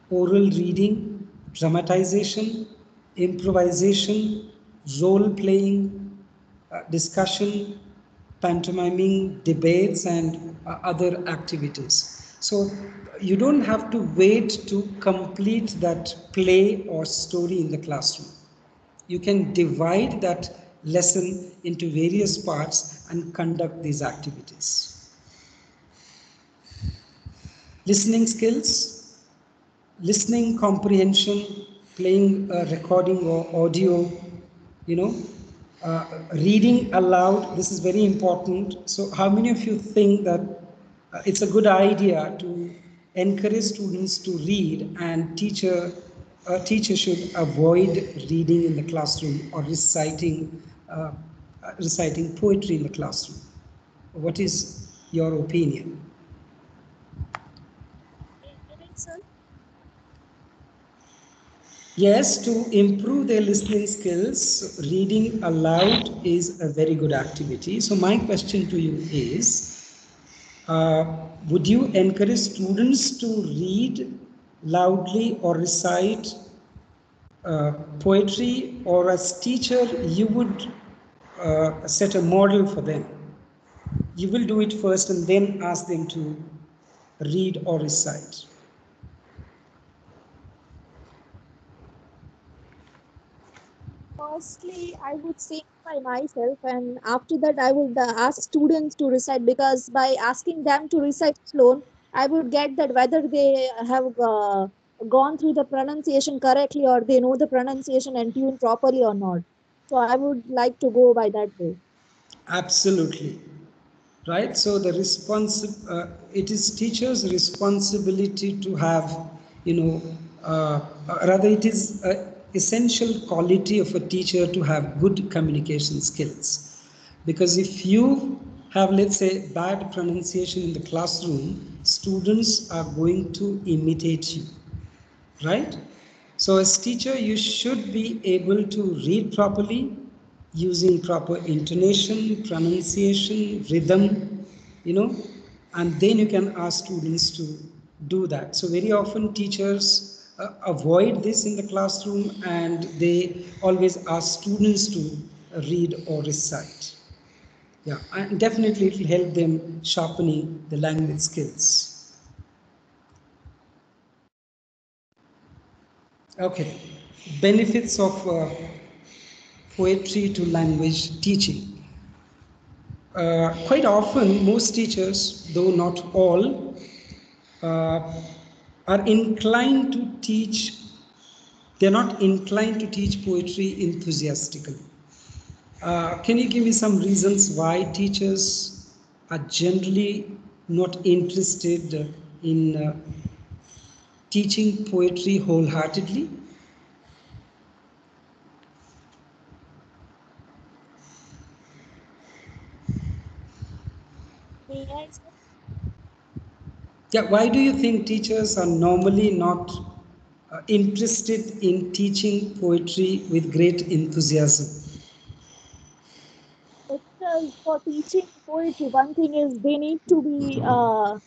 D: oral reading dramatization improvisation role playing, uh, discussion, pantomiming, debates, and uh, other activities. So you don't have to wait to complete that play or story in the classroom. You can divide that lesson into various parts and conduct these activities. Listening skills, listening comprehension, playing a recording or audio, you know, uh, reading aloud, this is very important. So how many of you think that uh, it's a good idea to encourage students to read and teacher a teacher should avoid reading in the classroom or reciting uh, reciting poetry in the classroom. What is your opinion? Yes, to improve their listening skills, reading aloud is a very good activity. So my question to you is, uh, would you encourage students to read loudly or recite uh, poetry or as teacher you would uh, set a model for them you will do it first and then ask them to read or recite
I: Firstly, I would say by myself, and after that, I would uh, ask students to recite because by asking them to recite alone, I would get that whether they have uh, gone through the pronunciation correctly or they know the pronunciation and tune properly or not. So I would like to go by that way.
D: Absolutely. Right. So the response, uh, it is teachers' responsibility to have, you know, uh, rather it is a essential quality of a teacher to have good communication skills. Because if you have, let's say, bad pronunciation in the classroom, students are going to imitate you, right? So as teacher, you should be able to read properly using proper intonation, pronunciation, rhythm, you know, and then you can ask students to do that. So very often teachers uh, avoid this in the classroom and they always ask students to read or recite. Yeah, and definitely it will help them sharpening the language skills. Okay, benefits of uh, poetry to language teaching. Uh, quite often, most teachers, though not all, uh, are inclined to teach, they're not inclined to teach poetry enthusiastically. Uh, can you give me some reasons why teachers are generally not interested in uh, teaching poetry wholeheartedly? Yeah, why do you think teachers are normally not uh, interested in teaching poetry with great enthusiasm?
I: Because for teaching poetry, one thing is they need to be uh,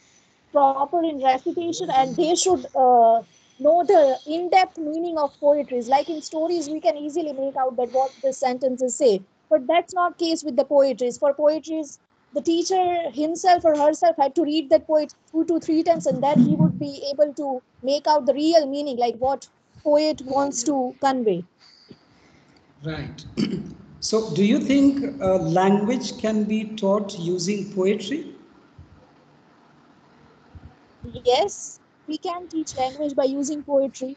I: proper in recitation and they should uh, know the in-depth meaning of poetry. Like in stories, we can easily make out that what the sentences say. But that's not case with the poetries. For poetries, the teacher himself or herself had to read that poet two to three times and then he would be able to make out the real meaning like what poet wants to convey.
D: Right. So do you think uh, language can be taught using poetry?
I: Yes we can teach language by using poetry.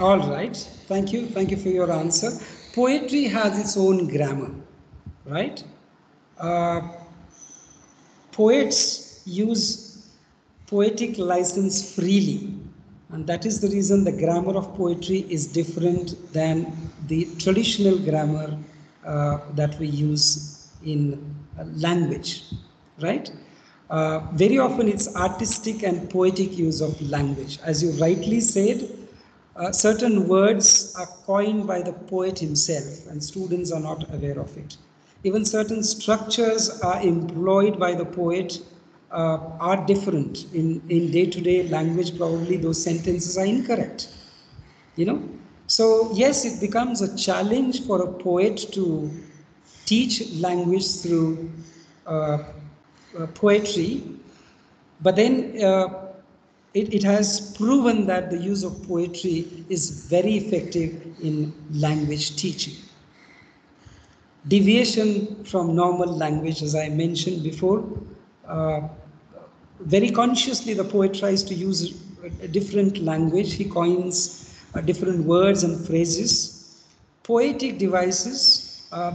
D: All right. Thank you. Thank you for your answer. Poetry has its own grammar right? Uh, poets use poetic license freely and that is the reason the grammar of poetry is different than the traditional grammar uh, that we use in uh, language, right? Uh, very often it's artistic and poetic use of language. As you rightly said, uh, certain words are coined by the poet himself and students are not aware of it even certain structures are employed by the poet uh, are different in in day-to-day -day language. Probably those sentences are incorrect you know? So yes it becomes a challenge for a poet to teach language through uh, uh, poetry, but then uh, it, it has proven that the use of poetry is very effective in language teaching. Deviation from normal language, as I mentioned before, uh, very consciously the poet tries to use a different language. He coins uh, different words and phrases. Poetic devices, uh,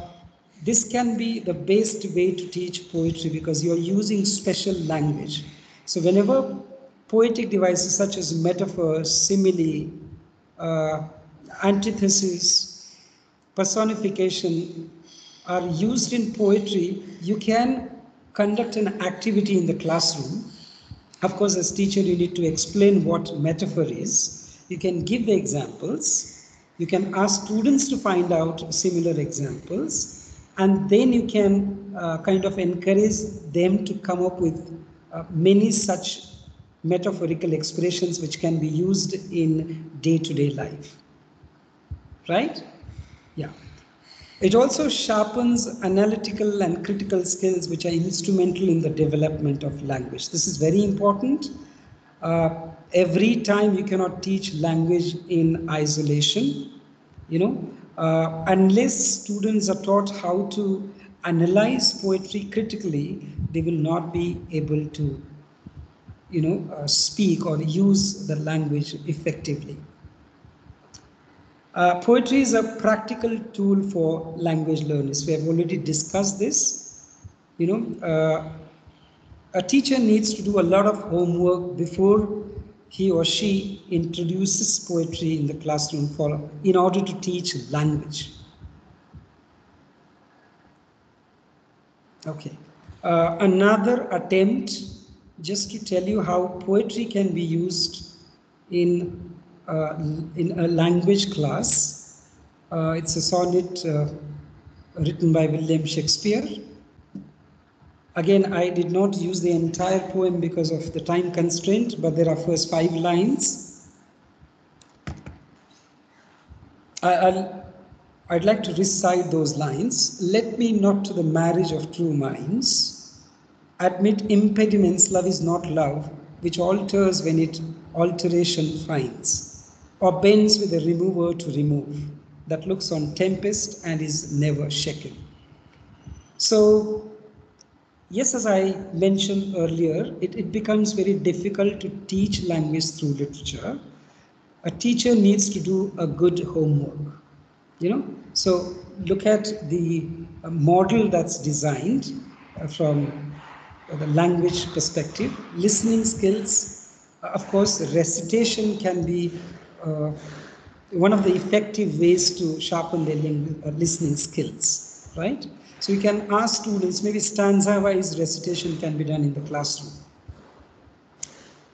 D: this can be the best way to teach poetry because you're using special language. So whenever poetic devices such as metaphor, simile, uh, antithesis, personification are used in poetry, you can conduct an activity in the classroom. Of course, as teacher, you need to explain what metaphor is. You can give the examples. You can ask students to find out similar examples. And then you can uh, kind of encourage them to come up with uh, many such metaphorical expressions which can be used in day-to-day -day life. Right? Yeah. It also sharpens analytical and critical skills which are instrumental in the development of language. This is very important. Uh, every time you cannot teach language in isolation, you know, uh, unless students are taught how to analyze poetry critically, they will not be able to, you know, uh, speak or use the language effectively. Uh, poetry is a practical tool for language learners. We have already discussed this. You know, uh, a teacher needs to do a lot of homework before he or she introduces poetry in the classroom for in order to teach language. Okay. Uh, another attempt just to tell you how poetry can be used in uh, in a language class. Uh, it's a sonnet uh, written by William Shakespeare. Again, I did not use the entire poem because of the time constraint, but there are first five lines. I, would like to recite those lines. Let me not to the marriage of true minds admit impediments, love is not love, which alters when it alteration finds or bends with a remover to remove that looks on tempest and is never shaken. So, yes, as I mentioned earlier, it, it becomes very difficult to teach language through literature. A teacher needs to do a good homework, you know. So look at the model that's designed uh, from the language perspective, listening skills, of course, recitation can be uh, one of the effective ways to sharpen their uh, listening skills, right? So you can ask students, maybe stanza-wise recitation can be done in the classroom.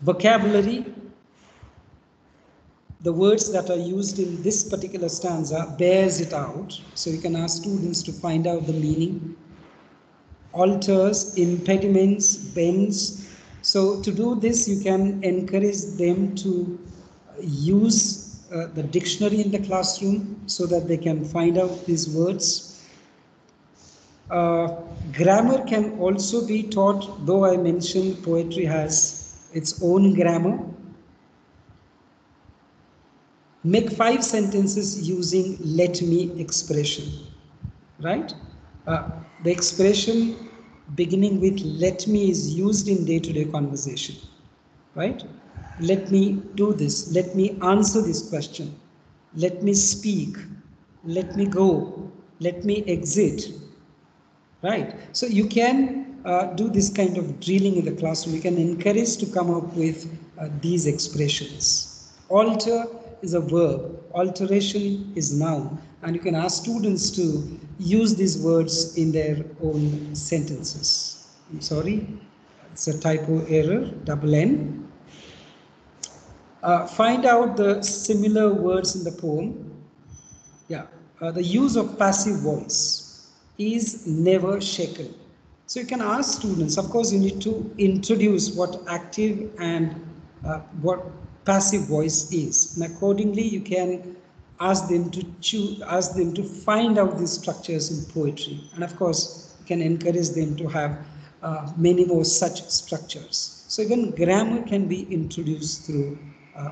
D: Vocabulary, the words that are used in this particular stanza bears it out. So you can ask students to find out the meaning. Alters, impediments, bends. So to do this, you can encourage them to use uh, the dictionary in the classroom so that they can find out these words. Uh, grammar can also be taught, though I mentioned poetry has its own grammar. Make five sentences using let me expression, right? Uh, the expression beginning with let me is used in day-to-day -day conversation, right? Let me do this, let me answer this question, let me speak, let me go, let me exit. Right? So you can uh, do this kind of drilling in the classroom. You can encourage to come up with uh, these expressions. Alter is a verb, alteration is noun, and you can ask students to use these words in their own sentences. I'm sorry, it's a typo error, double N. Uh, find out the similar words in the poem. Yeah, uh, the use of passive voice is never shaken. So you can ask students, of course, you need to introduce what active and uh, what passive voice is. And accordingly, you can ask them to choose, ask them to find out these structures in poetry. And of course, you can encourage them to have uh, many more such structures. So even grammar can be introduced through uh,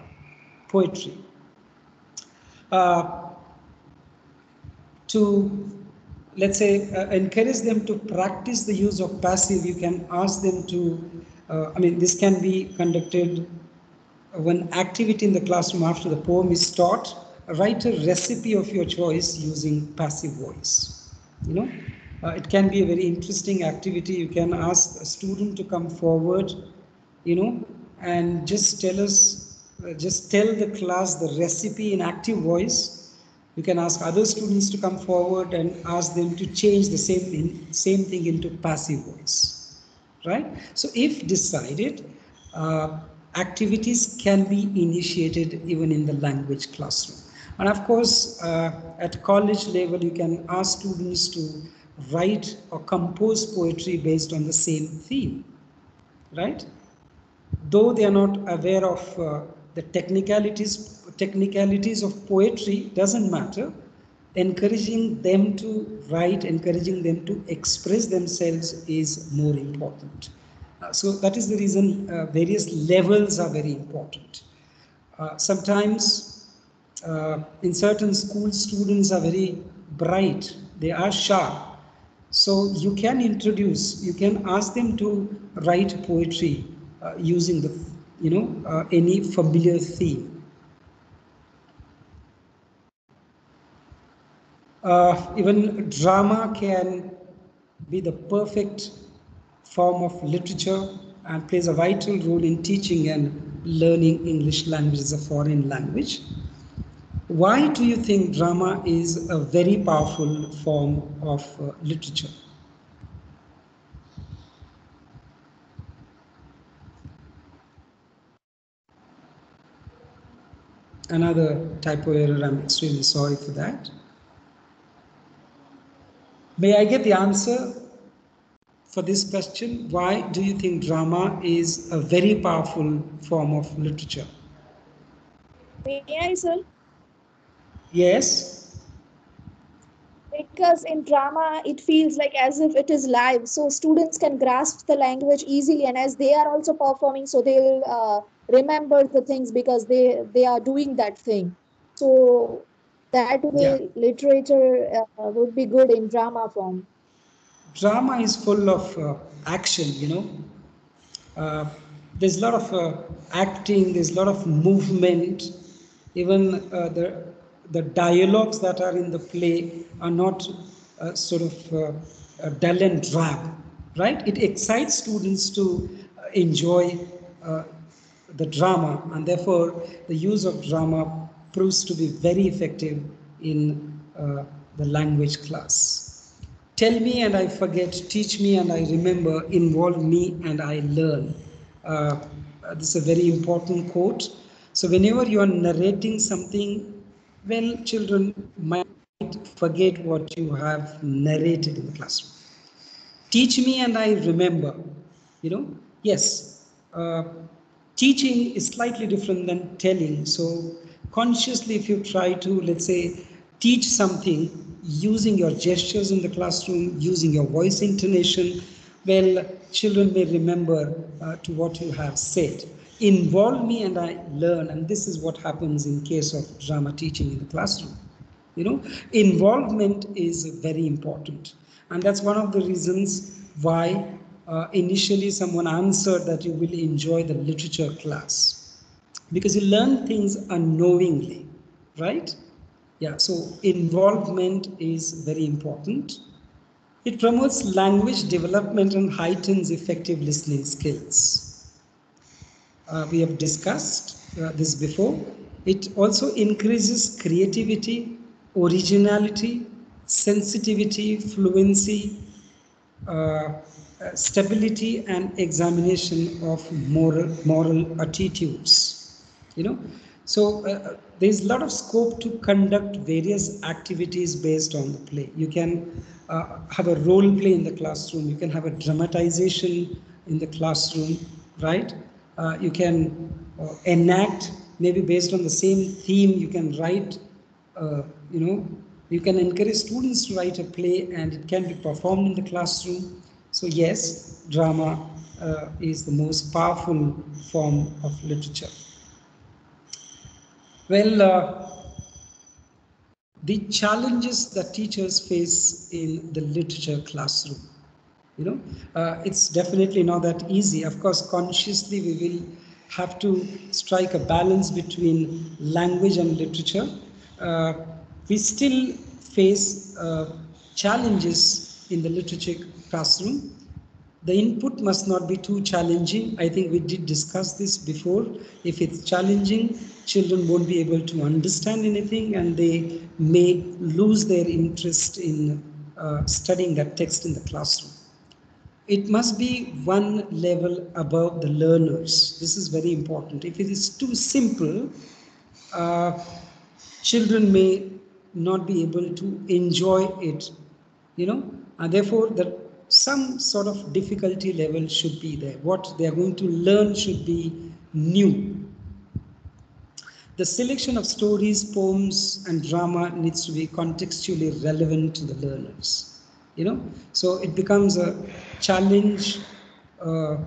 D: poetry. Uh, to let's say uh, encourage them to practice the use of passive you can ask them to uh, i mean this can be conducted when activity in the classroom after the poem is taught. Write a recipe of your choice using passive voice you know? Uh, it can be a very interesting activity. You can ask a student to come forward you know and just tell us uh, just tell the class the recipe in active voice you can ask other students to come forward and ask them to change the same thing, same thing into passive voice, right? So if decided, uh, activities can be initiated even in the language classroom. And of course, uh, at college level, you can ask students to write or compose poetry based on the same theme, right? Though they are not aware of uh, the technicalities technicalities of poetry doesn't matter. Encouraging them to write, encouraging them to express themselves is more important. Uh, so that is the reason uh, various levels are very important. Uh, sometimes uh, in certain schools, students are very bright, they are sharp. So you can introduce, you can ask them to write poetry uh, using the, you know, uh, any familiar theme Uh, even drama can be the perfect form of literature and plays a vital role in teaching and learning English language as a foreign language. Why do you think drama is a very powerful form of uh, literature? Another typo error, I'm extremely sorry for that. May I get the answer for this question? Why do you think drama is a very powerful form of literature?
I: May I, sir?
D: Yes.
I: Because in drama, it feels like as if it is live, so students can grasp the language easily, and as they are also performing, so they'll uh, remember the things because they they are doing that thing. So that way yeah. literature uh, would be good in drama form
D: drama is full of uh, action you know uh, there's a lot of uh, acting there's a lot of movement even uh, the the dialogues that are in the play are not uh, sort of dull and drab right it excites students to enjoy the drama and therefore the use of drama proves to be very effective in uh, the language class. Tell me and I forget, teach me and I remember, involve me and I learn. Uh, this is a very important quote. So whenever you are narrating something, well, children might forget what you have narrated in the classroom. Teach me and I remember. You know, yes, uh, teaching is slightly different than telling. So consciously if you try to, let's say, teach something using your gestures in the classroom, using your voice intonation, well, children may remember uh, to what you have said. Involve me and I learn, and this is what happens in case of drama teaching in the classroom. You know, involvement is very important. And that's one of the reasons why uh, initially someone answered that you will enjoy the literature class because you learn things unknowingly, right? Yeah, so involvement is very important. It promotes language development and heightens effective listening skills. Uh, we have discussed uh, this before. It also increases creativity, originality, sensitivity, fluency, uh, stability and examination of moral, moral attitudes you know. So uh, uh, there's a lot of scope to conduct various activities based on the play. You can uh, have a role play in the classroom. You can have a dramatization in the classroom right uh, you can uh, enact maybe based on the same theme you can write uh, you know you can encourage students to write a play and it can be performed in the classroom So yes, drama uh, is the most powerful form of literature. Well, uh, the challenges that teachers face in the literature classroom. You know, uh, it's definitely not that easy. Of course, consciously we will have to strike a balance between language and literature. Uh, we still face uh, challenges in the literature classroom. The input must not be too challenging. I think we did discuss this before. If it's challenging, children won't be able to understand anything and they may lose their interest in uh, studying that text in the classroom. It must be one level above the learners. This is very important. If it is too simple, uh, children may not be able to enjoy it, you know, and therefore the some sort of difficulty level should be there. What they are going to learn should be new. The selection of stories, poems, and drama needs to be contextually relevant to the learners. You know, so it becomes a challenge uh,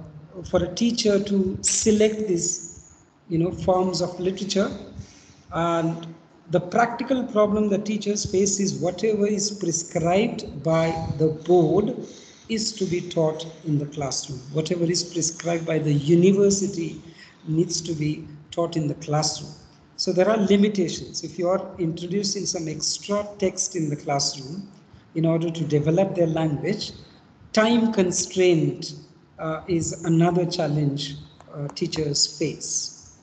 D: for a teacher to select these, you know, forms of literature. And the practical problem that teachers face is whatever is prescribed by the board is to be taught in the classroom. Whatever is prescribed by the university needs to be taught in the classroom. So there are limitations. If you are introducing some extra text in the classroom in order to develop their language, time constraint uh, is another challenge uh, teachers face.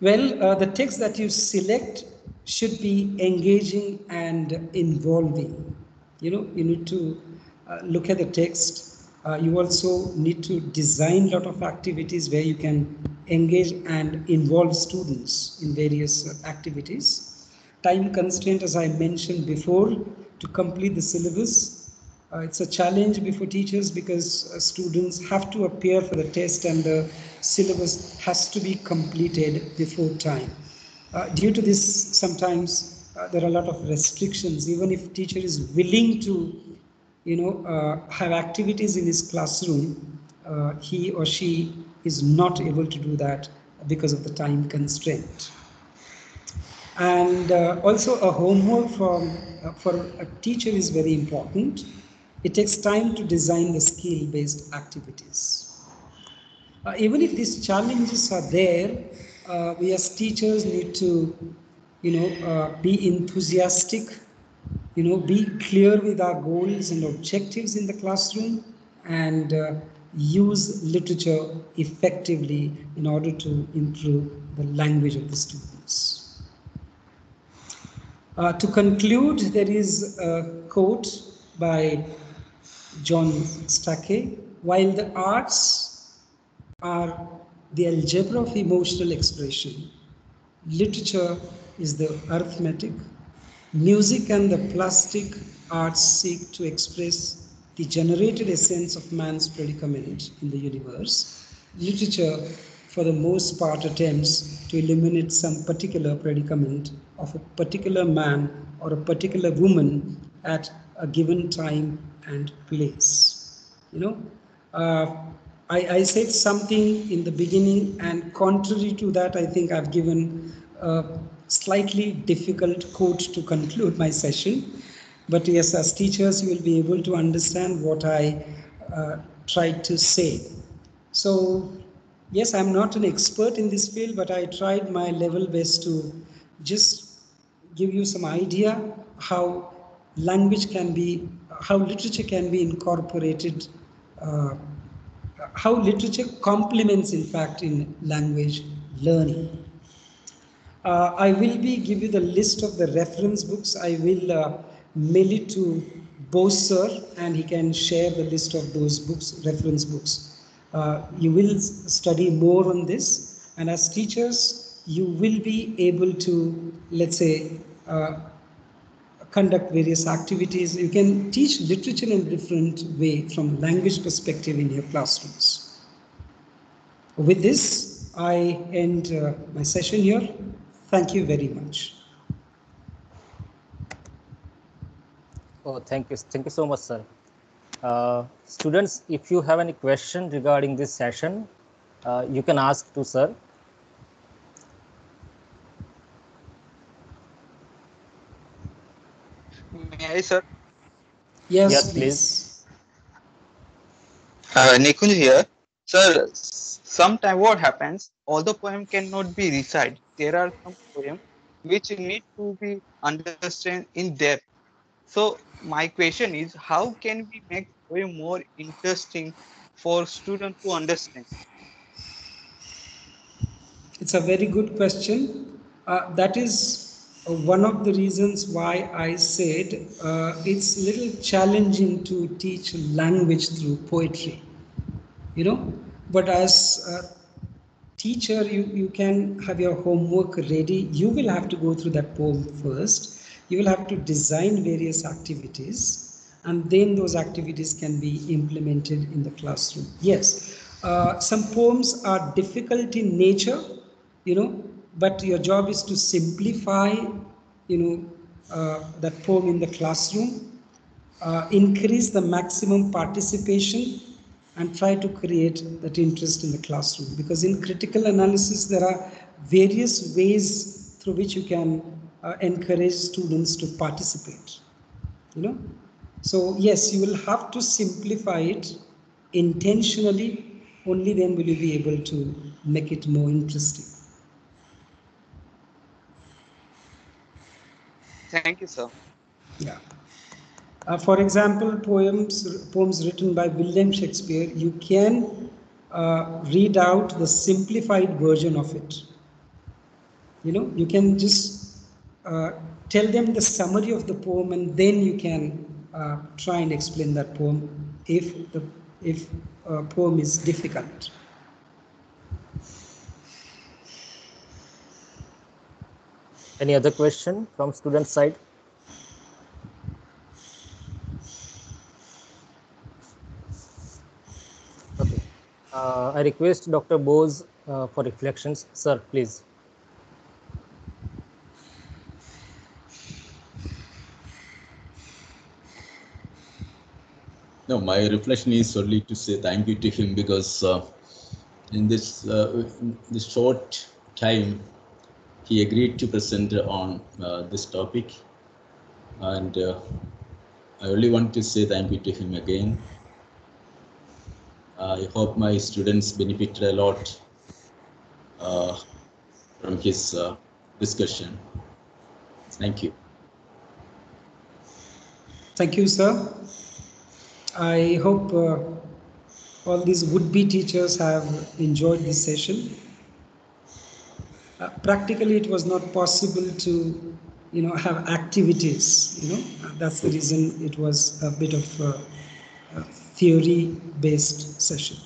D: Well, uh, the text that you select should be engaging and involving. You know, you need to uh, look at the text. Uh, you also need to design a lot of activities where you can engage and involve students in various uh, activities. Time constraint, as I mentioned before, to complete the syllabus. Uh, it's a challenge before teachers because uh, students have to appear for the test and the syllabus has to be completed before time. Uh, due to this, sometimes there are a lot of restrictions. Even if teacher is willing to you know, uh, have activities in his classroom, uh, he or she is not able to do that because of the time constraint. And uh, also a homework from, uh, for a teacher is very important. It takes time to design the skill-based activities. Uh, even if these challenges are there, uh, we as teachers need to, you know, be enthusiastic you know, be clear with our goals and objectives in the classroom and uh, use literature effectively in order to improve the language of the students. Uh, to conclude, there is a quote by John Stackey, while the arts are the algebra of emotional expression, literature is the arithmetic Music and the plastic arts seek to express the generated essence of man's predicament in the universe. Literature, for the most part, attempts to eliminate some particular predicament of a particular man or a particular woman at a given time and place. You know, uh, I, I, said something in the beginning, and contrary to that, I think I've given a slightly difficult quote to conclude my session. But yes, as teachers, you will be able to understand what I uh, tried to say. So yes, I'm not an expert in this field, but I tried my level best to just give you some idea how language can be, how literature can be incorporated, uh, how literature complements, in fact, in language learning. Uh, I will be give you the list of the reference books. I will uh, mail it to Bose sir and he can share the list of those books, reference books. Uh, you will study more on this and as teachers, you will be able to, let's say, uh, conduct various activities. You can teach literature in a different way from language perspective in your classrooms. With this, I end uh, my session here. Thank you very much.
A: Oh, thank you. Thank you so much, sir. Uh, students, if you have any question regarding this session, uh, you can ask to sir.
L: May I, sir?
D: Yes,
A: Yes,
D: please.
A: please.
L: Uh, Nikunj here. Sir, sometime what happens, all the poem cannot be recited. There are some poems which need to be understood in depth. So my question is, how can we make poem more interesting for students to understand?
D: It's a very good question. Uh, that is one of the reasons why I said uh, it's a little challenging to teach language through poetry. You know, but as a teacher, you, you can have your homework ready. You will have to go through that poem first. You will have to design various activities, and then those activities can be implemented in the classroom. Yes, uh, some poems are difficult in nature, you know, but your job is to simplify, you know, uh, that poem in the classroom, uh, increase the maximum participation, and try to create that interest in the classroom. Because in critical analysis, there are various ways through which you can uh, encourage students to participate. You know, so yes, you will have to simplify it intentionally. Only then will you be able to make it more interesting.
L: Thank you, sir.
D: Yeah. Uh, for example, poems poems written by William Shakespeare, you can uh, read out the simplified version of it. You know, you can just uh, tell them the summary of the poem, and then you can uh, try and explain that poem if the if a poem is difficult.
A: Any other question from student side? Okay. Uh, I request Dr. Bose uh, for reflections. Sir, please.
B: No, my reflection is only to say thank you to him because uh, in this uh, in this short time he agreed to present on uh, this topic, and uh, I only want to say thank you to him again. I hope my students benefited a lot uh, from his uh, discussion. Thank you.
D: Thank you, sir. I hope uh, all these would-be teachers have enjoyed this session. Uh, practically, it was not possible to, you know, have activities. You know, that's the reason it was a bit of a, a theory-based session.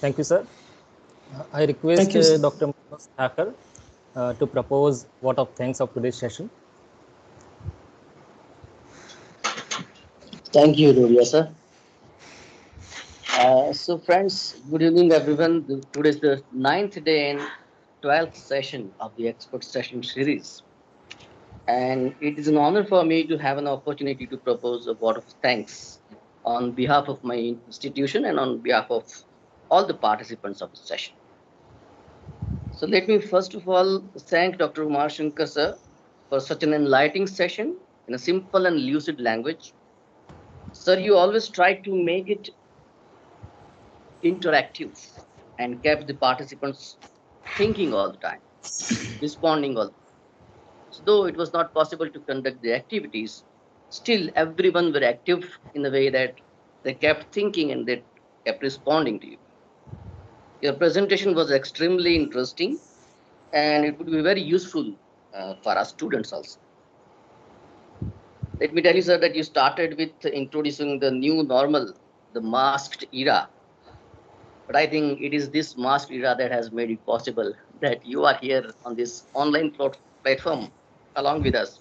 A: Thank you, sir. Uh, I request
D: you,
A: uh. Dr. Thakur uh, to propose vote of thanks of today's session.
E: Thank you, Doria, sir. Uh, so, friends, good evening, everyone. Today is the ninth day and 12th session of the expert session series. And it is an honor for me to have an opportunity to propose a vote of thanks on behalf of my institution and on behalf of all the participants of the session. So, let me first of all thank Dr. Umashankar, sir, for such an enlightening session in a simple and lucid language. Sir, you always try to make it interactive and kept the participants thinking all the time, responding all. So though it was not possible to conduct the activities, still everyone were active in a way that they kept thinking and they kept responding to you. Your presentation was extremely interesting and it would be very useful uh, for our students also. Let me tell you, sir, that you started with introducing the new normal, the masked era. But I think it is this masked era that has made it possible that you are here on this online platform along with us.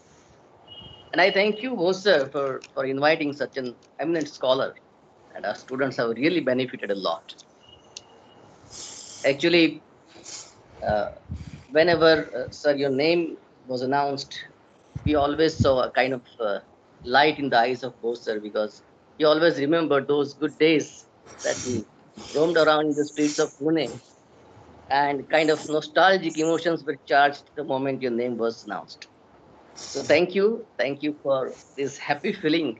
E: And I thank you, Bose, sir, for, for inviting such an eminent scholar. And our students have really benefited a lot. Actually, uh, whenever, uh, sir, your name was announced, we always saw a kind of uh, light in the eyes of Bose sir because he always remembered those good days that we roamed around in the streets of Pune and kind of nostalgic emotions were charged the moment your name was announced. So thank you. Thank you for this happy feeling.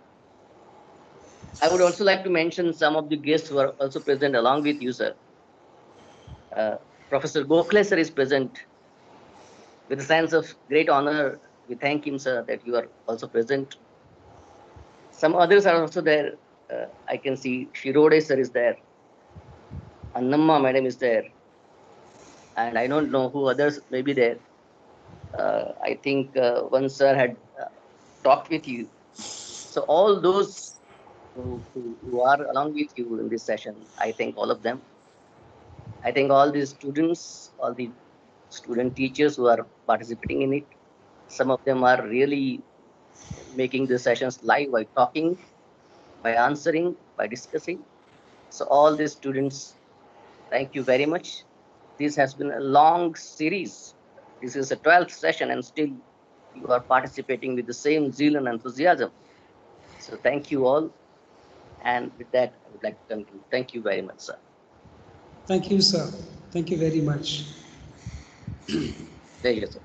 E: I would also like to mention some of the guests who are also present along with you, sir. Uh, Professor Gokhale, sir, is present with a sense of great honor. We thank him, sir, that you are also present. Some others are also there. Uh, I can see Shirode, sir, is there. Annamma, madam, is there. And I don't know who others may be there. Uh, I think uh, one sir had uh, talked with you. So all those who, who, who are along with you in this session, I thank all of them. I think all the students, all the student teachers who are participating in it, some of them are really making the sessions live by talking, by answering, by discussing. So all the students, thank you very much. This has been a long series. This is a 12th session and still you are participating with the same zeal and enthusiasm. So thank you all. And with that, I would like to conclude. Thank you very much, sir.
D: Thank you, sir. Thank you very much.
E: There you go, sir.